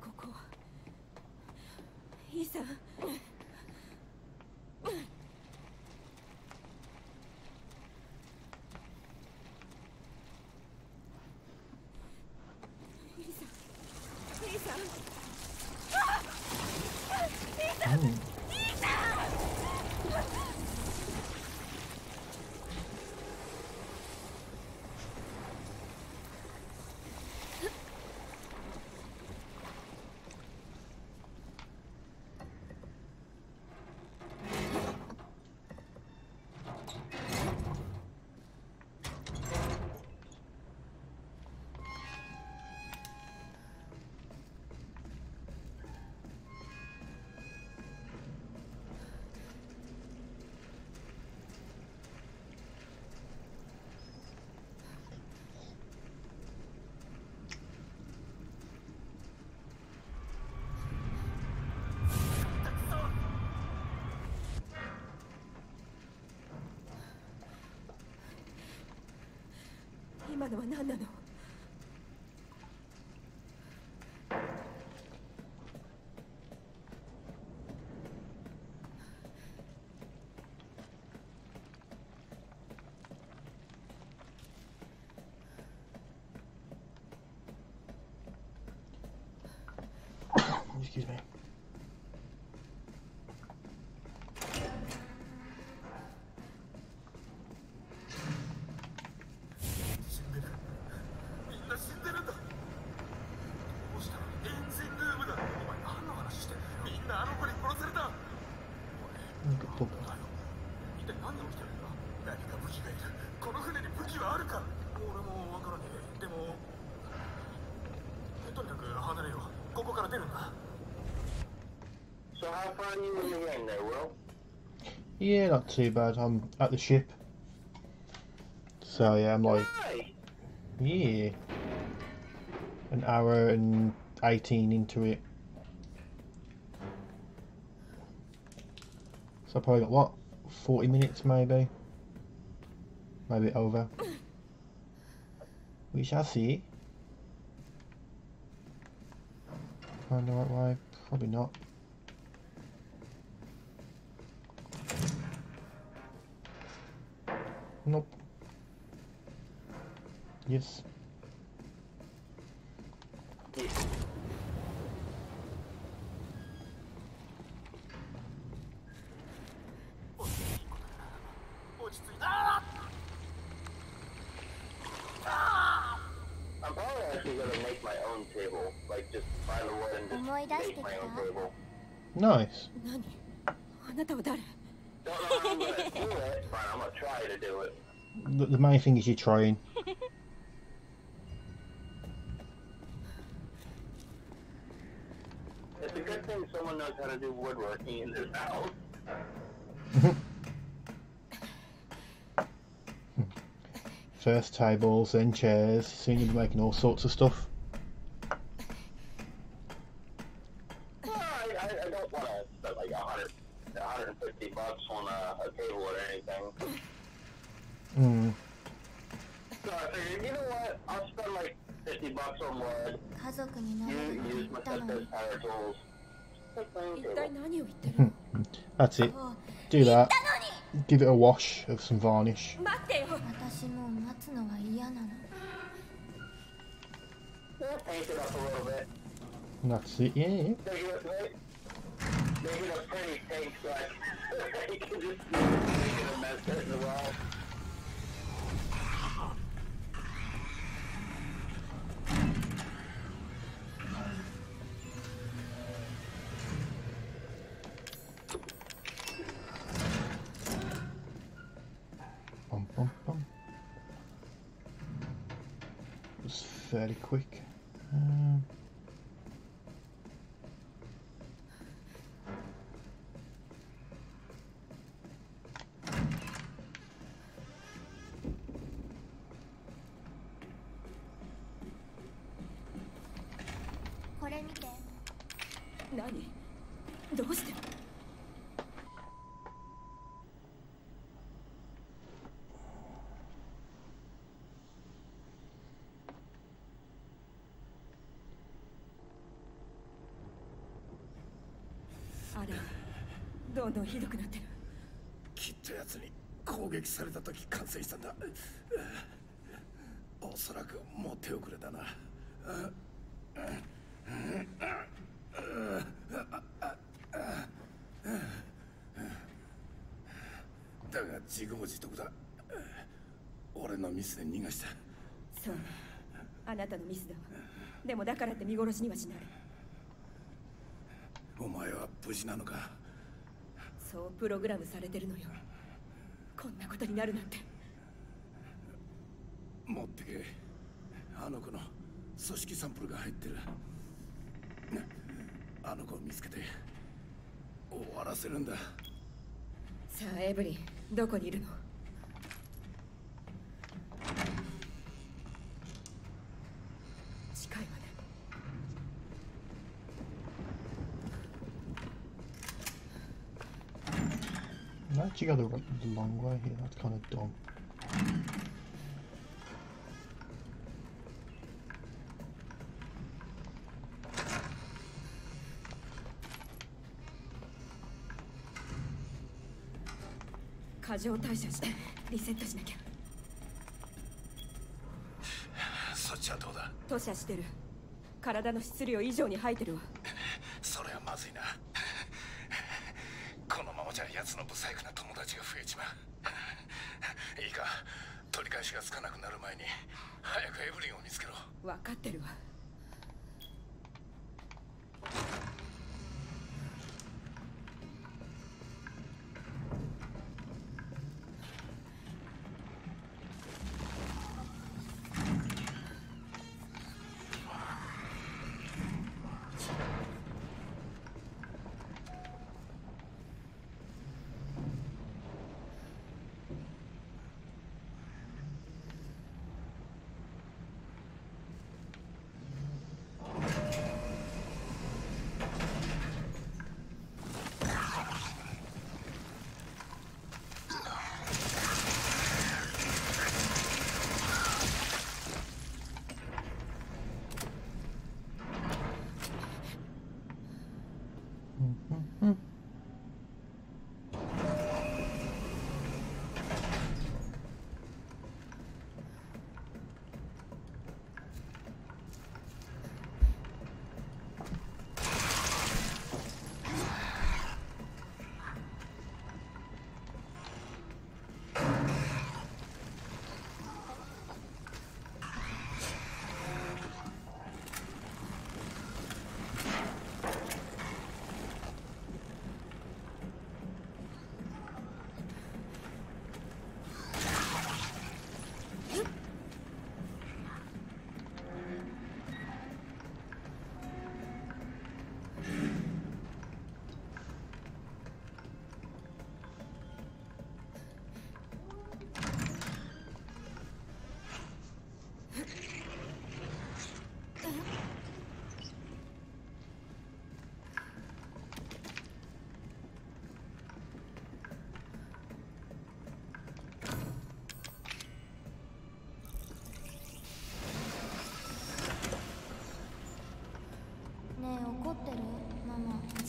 ここいいさん。今のは何なの？How far are you in the game there, Will? Yeah, not too bad. I'm at the ship. So yeah, I'm like, yeah, an hour and 18 into it. So I probably got what, 40 minutes maybe? Maybe over. We shall see. Find the right way? Probably not. Nope. Yes. yes. I'm actually gonna make my own table. Like, just the wood and just make my own table. Nice. Don't know how I'm gonna do it, I'm gonna try to do it. The, the main thing is you're trying. It's a good thing someone knows how to do woodworking in this house. First tables, then chairs. Soon you'll be making all sorts of stuff. Do that. Give it a wash of some varnish. And that's it, yeah. どんひどくなってる。きっと奴に攻撃された時感染したんだ。おそらくもう手遅れだな。だが自業自得だ。俺のミスで逃がした。そう。ねあなたのミスだわ。でもだからって見殺しにはしない。お前は無事なのか？そうプログラムされてるのよ。こんなことになるなんて。持ってけ。あの子の組織サンプルが入ってる。あの子を見つけて終わらせるんだ。さあエブリンどこにいるの近いわね I actually go the, long way here. That's kind of dumb.「過剰代謝してリセットしなきゃそっちはどうだ吐射してる体の質量以上に吐いてるわそれはまずいなこのままじゃ奴の不細工な友達が増えちまういいか取り返しがつかなくなる前に早くエブリンを見つけろ。分かってるわ。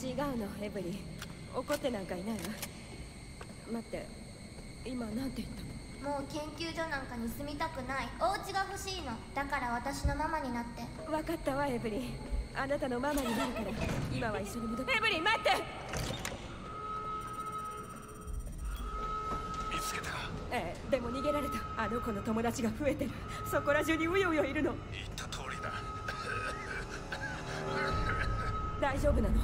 違うのエブリン。怒ってなんかいないわ待って。今なんて言ったの？もう研究所なんかに住みたくない。お家が欲しいの。だから私のママになって。分かったわエブリン。あなたのママになるから今は一緒に戻って。エブリン待って！見つけたか？ええでも逃げられた。あの子の友達が増えてる。そこら中にうようよいるの。言った通りだ。大丈夫なの？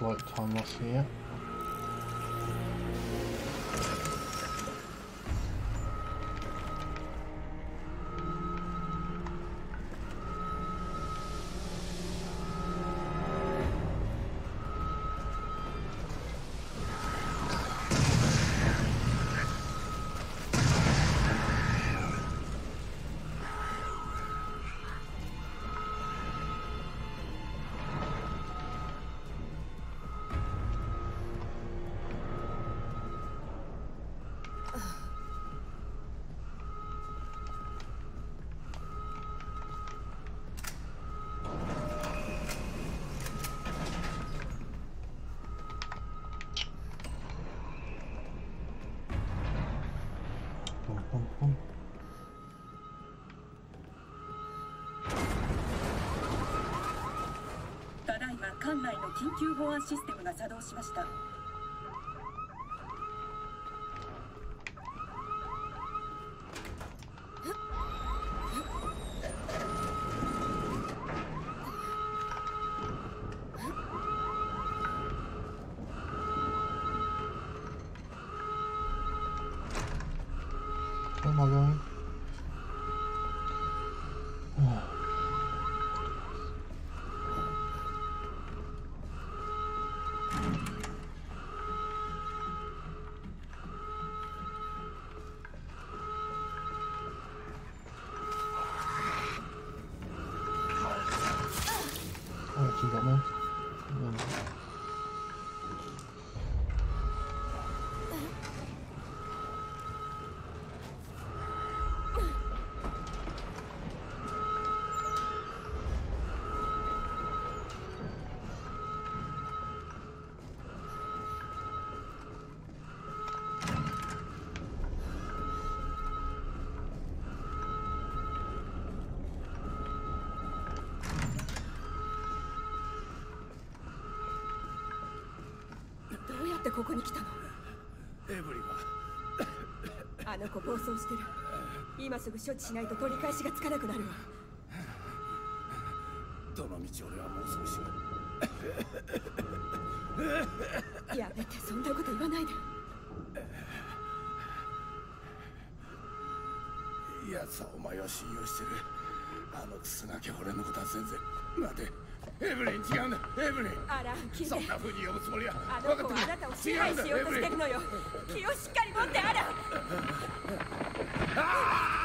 Slight time loss here. 緊急保安システムが作動しました「ここに来たの。エブリンは。あの子暴走してる。今すぐ処置しないと取り返しがつかなくなるわ。どの道俺はもう少しやめてそんなこと言わないで。奴はお前を信用してる。あのクソガキは俺のことは全然。待てエブリン違うんだ。エブリン。あら聞いて。そんな風に呼ぶつもりは。あの子はあなたを支配しようとしてるのよ。気をしっかり持ってあら。エ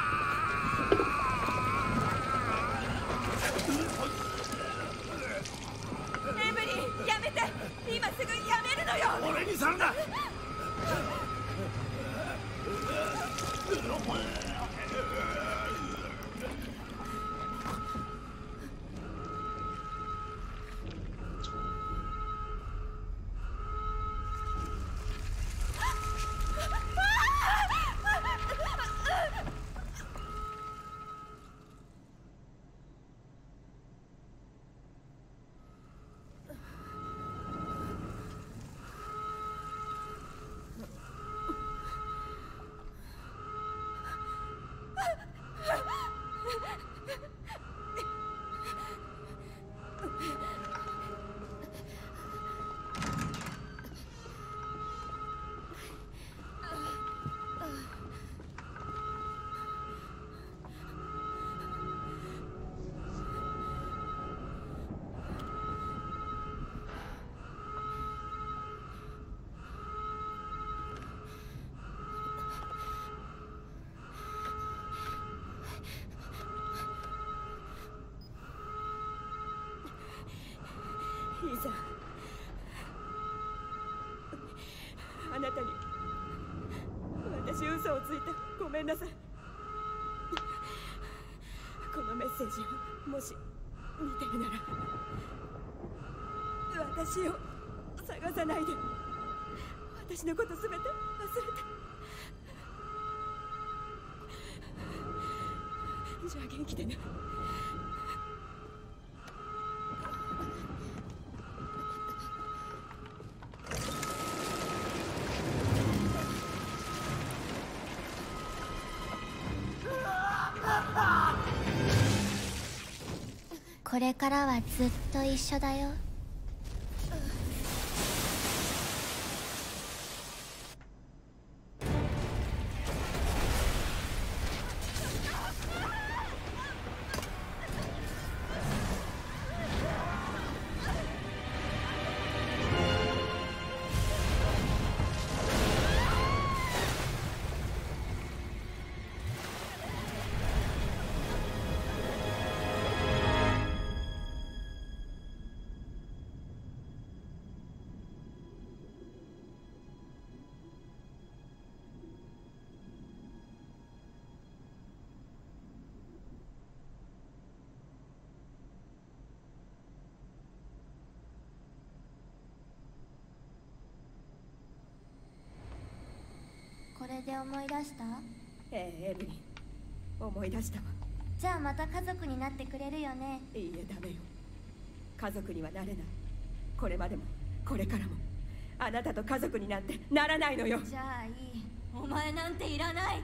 なたに。私嘘をついたごめんなさい。このメッセージをもし見てるなら私を探さないで。私のことすべて忘れて。じゃあ元気でね。からはずっと一緒だよ。出した？ええエブリン思い出したわ。じゃあまた家族になってくれるよね。いいえダメよ。家族にはなれない。これまでもこれからも。あなたと家族になんてならないのよ。じゃあいい。お前なんていらない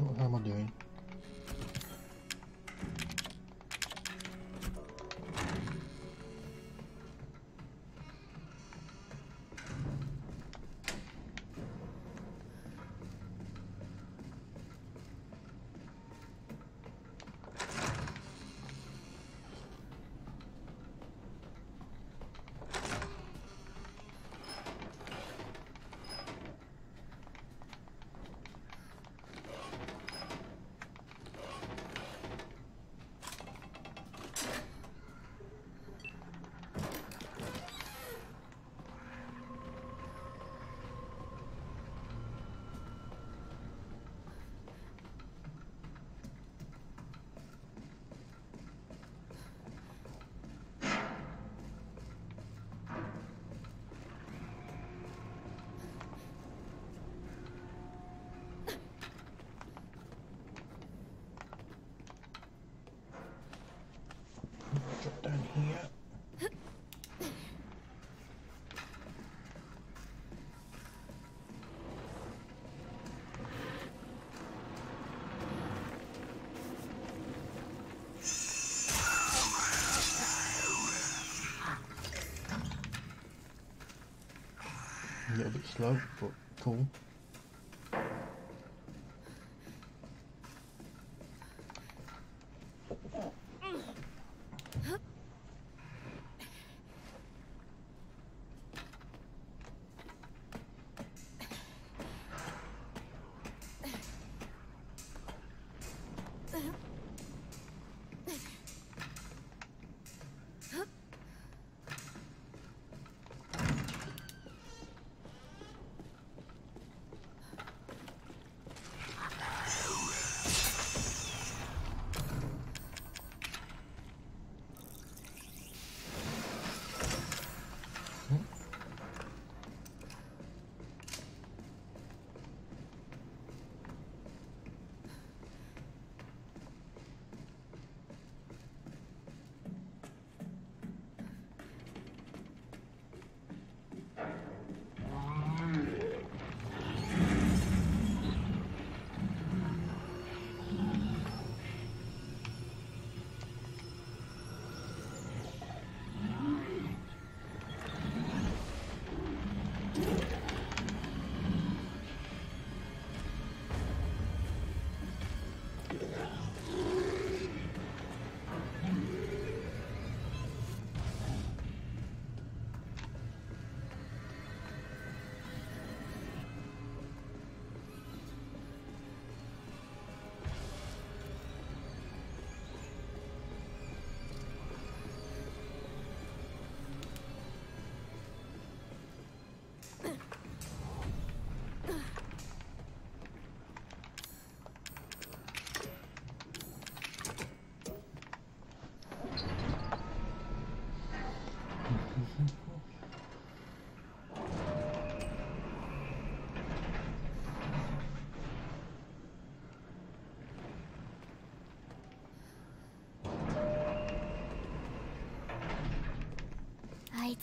What am I doing? Little bit slow, but cool.「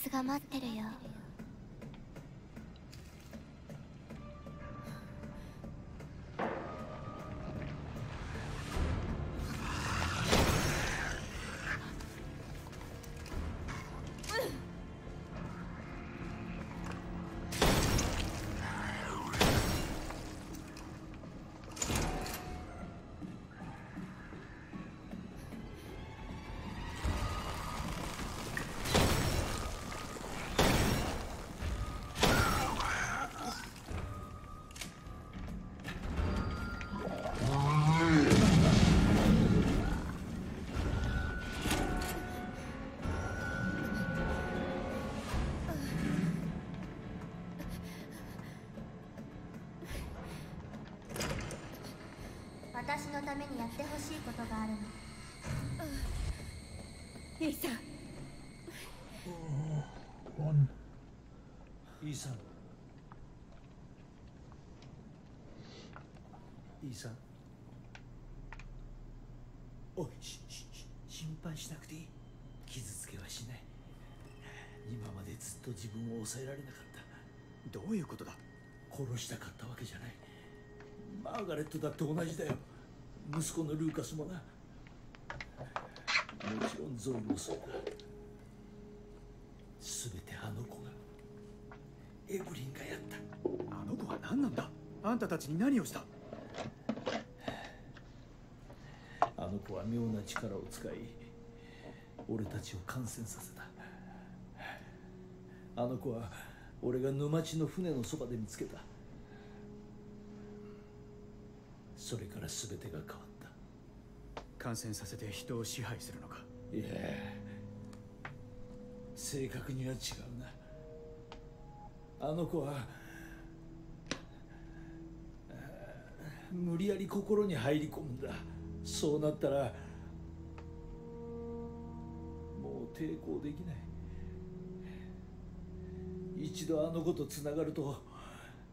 が待ってるよ」私のためにやってほしいことがあるの。イーサンイーサンイーサンおいししし心配しなくていい。傷つけはしない。今までずっと自分を抑えられなかった。どういうことだ？殺したかったわけじゃない。マーガレットだって同じだよ息子のルーカスもな。もちろんゾイもそうだ全てあの子がエブリンがやった。あの子は何なんだ？あんたたちに何をした？あの子は妙な力を使い俺たちを感染させた。あの子は俺が沼地の船のそばで見つけたそれから全てが変わった。感染させて人を支配するのか？いや正確には違うな。あの子は無理やり心に入り込むんだ。そうなったらもう抵抗できない。一度あの子とつながると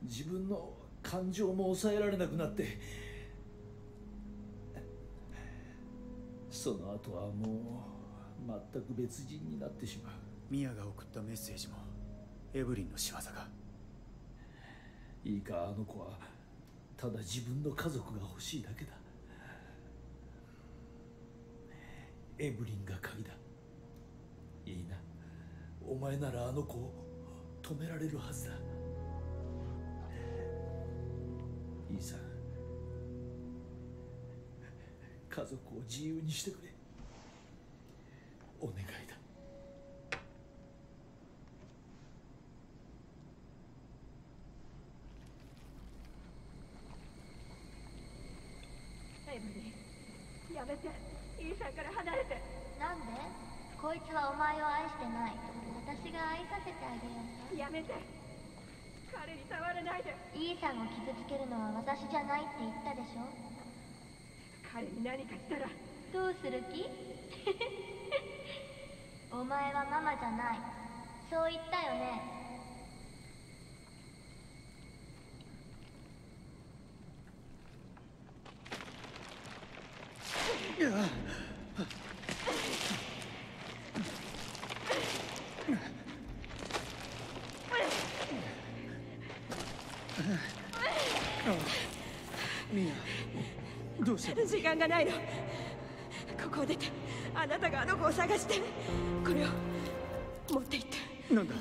自分の感情も抑えられなくなってその後はもう全く別人になってしまう。ミアが送ったメッセージもエブリンの仕業か。いいかあの子は。ただ自分の家族が欲しいだけだ。エブリンが鍵だ。いいな。お前ならあの子を止められるはずだ。いいさ。家族を自由にしてくれ。お願いだ。エブリーやめてイーサンから離れて。なんで？こいつはお前を愛してない。私が愛させてあげようやめて。彼に触らないで。イーサンを傷つけるのは私じゃないって言ったでしょ？彼に何かしたら。どうする気？お前はママじゃない。そう言ったよねミアどうしたの 時間がないの。ここを出てあなたがあの子を探してこれを持って行ってなんだ？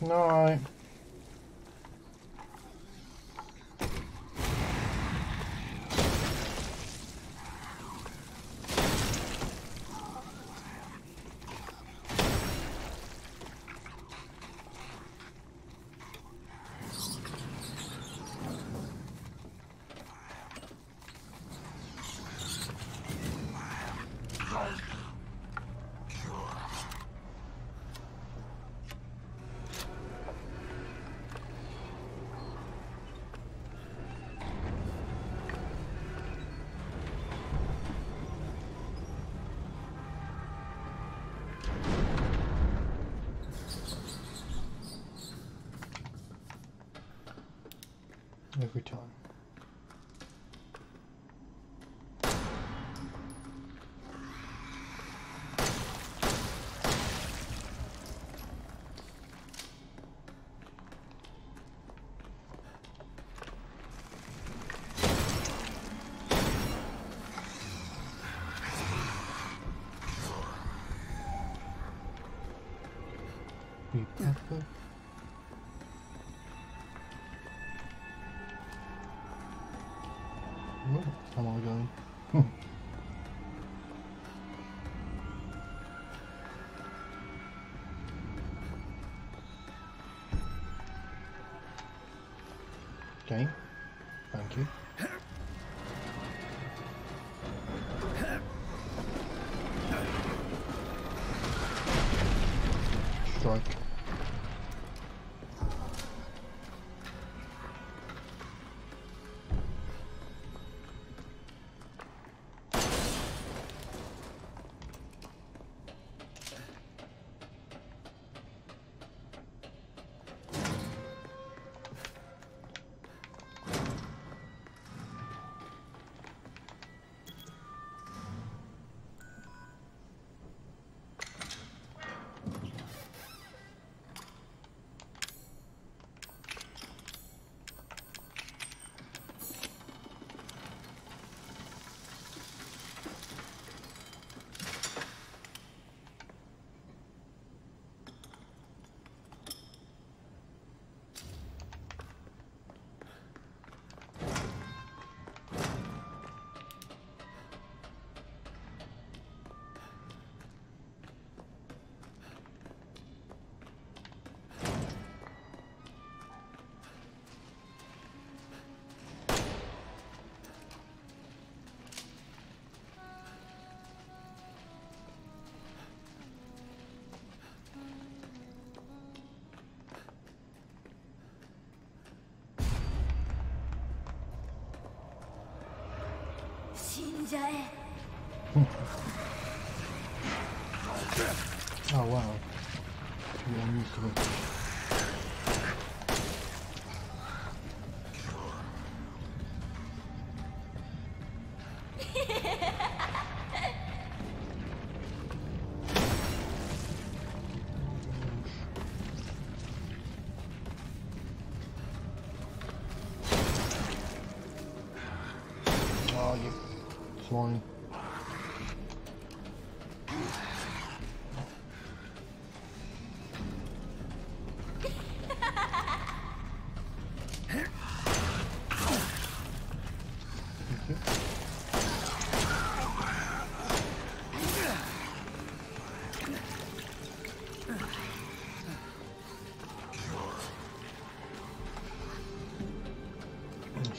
Night. Every time. Pepper. Tem. Oh wow.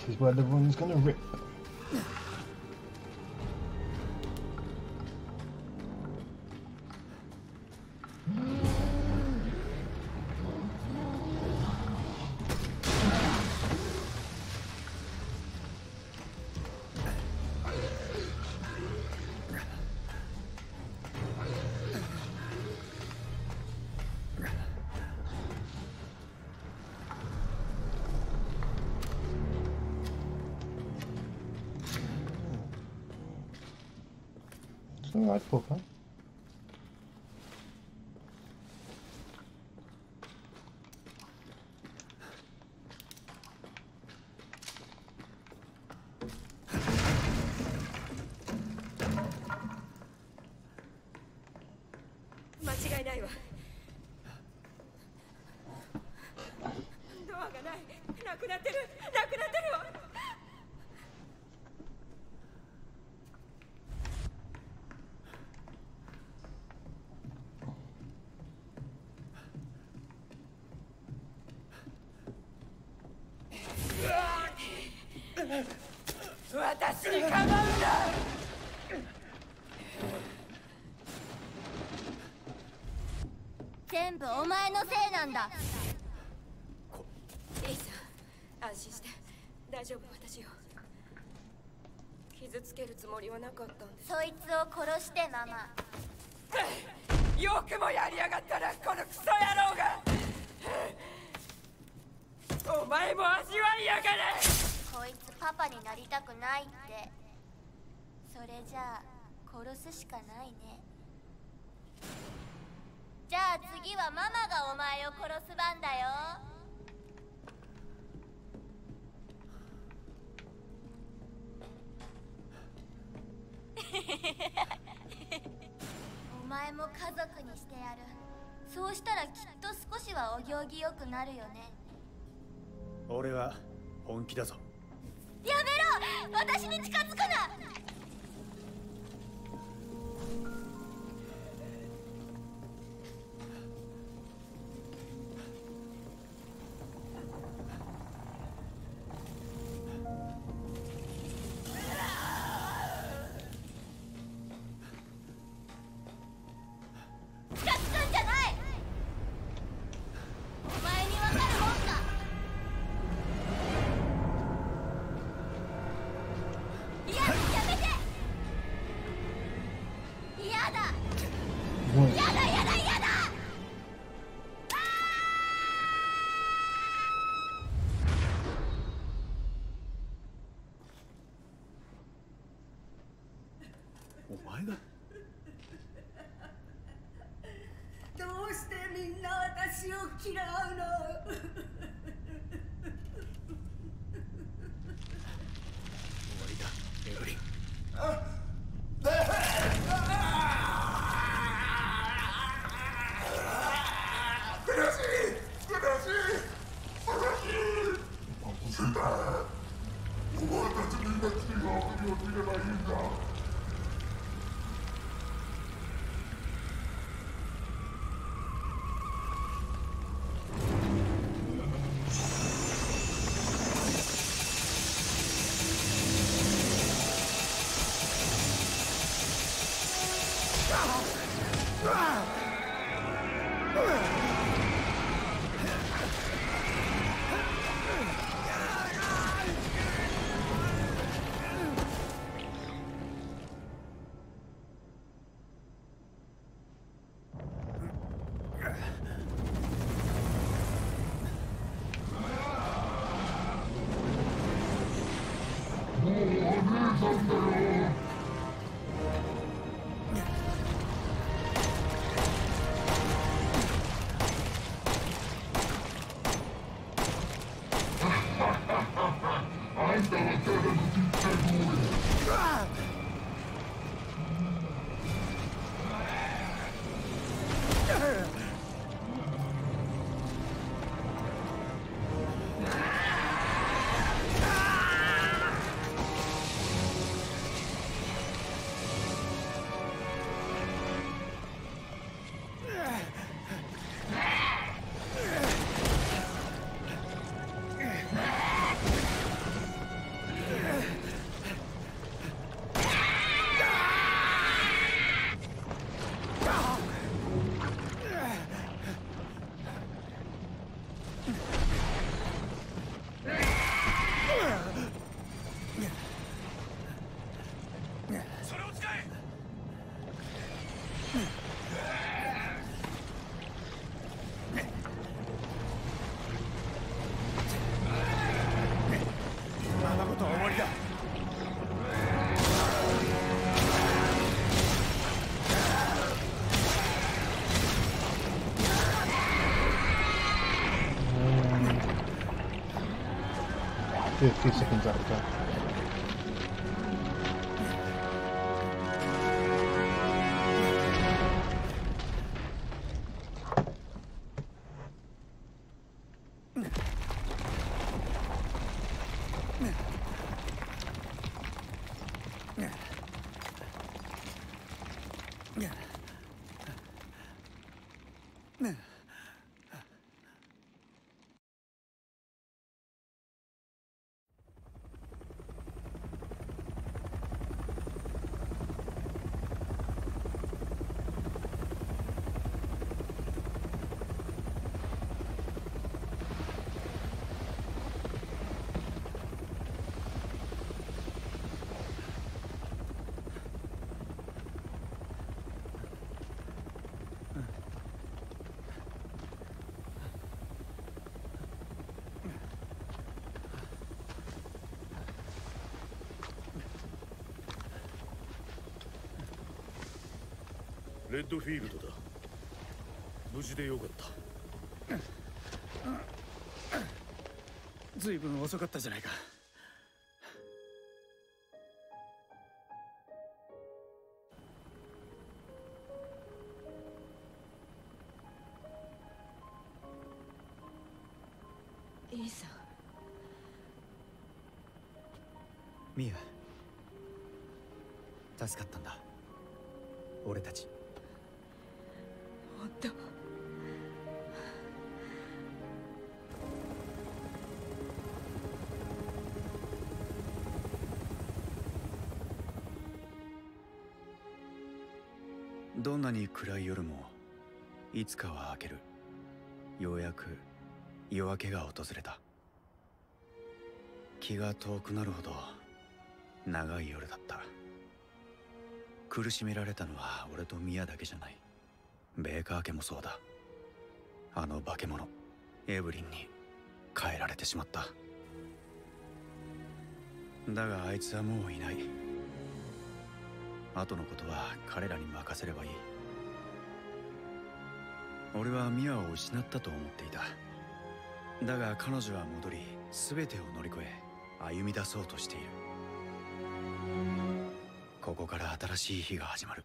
Is where the run's gonna rip. なんだ。リーさん安心して。大丈夫私よ。傷つけるつもりはなかったんです。そいつを殺してママよくもやりやがったなこのクソ野郎が。お前も味わいやがれ。こいつパパになりたくないって。それじゃあ殺すしかないねじゃあ次はママがお前を殺す番だよ。お前も家族にしてやる。そうしたらきっと少しはお行儀よくなるよね。俺は本気だぞ She does 50 seconds after. ドフィールドだ。無事でよかった。ずいぶん遅かったじゃないか。いいさミア助かったんだどんなに暗い夜もいつかは明ける。ようやく夜明けが訪れた。気が遠くなるほど長い夜だった。苦しめられたのは俺とミヤだけじゃない。ベーカー家もそうだ。あの化け物エブリンに変えられてしまった。だがあいつはもういない。後のことは彼らに任せればいい。俺はミアを失ったと思っていた。だが彼女は戻り全てを乗り越え歩み出そうとしている。ここから新しい日が始まる。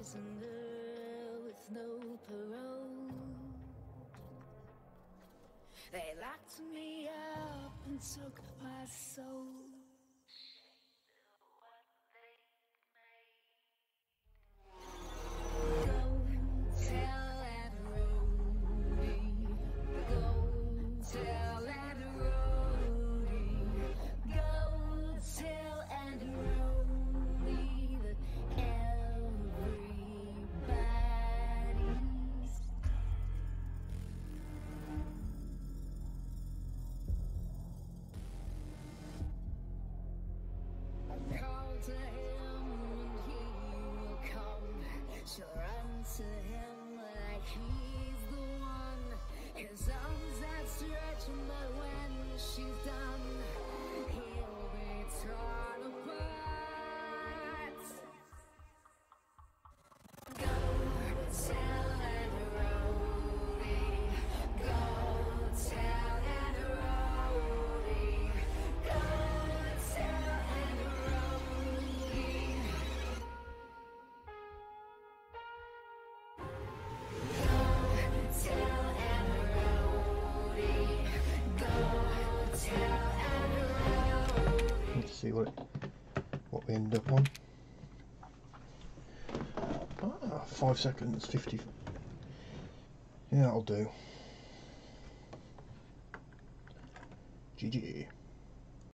Prisoner with no parole. They locked me up and took my soul. She'll run to him like he's the one. His arms outstretched, but when she's done, he'll be torn end up on. Ah, five seconds, 50. Yeah, that'll do.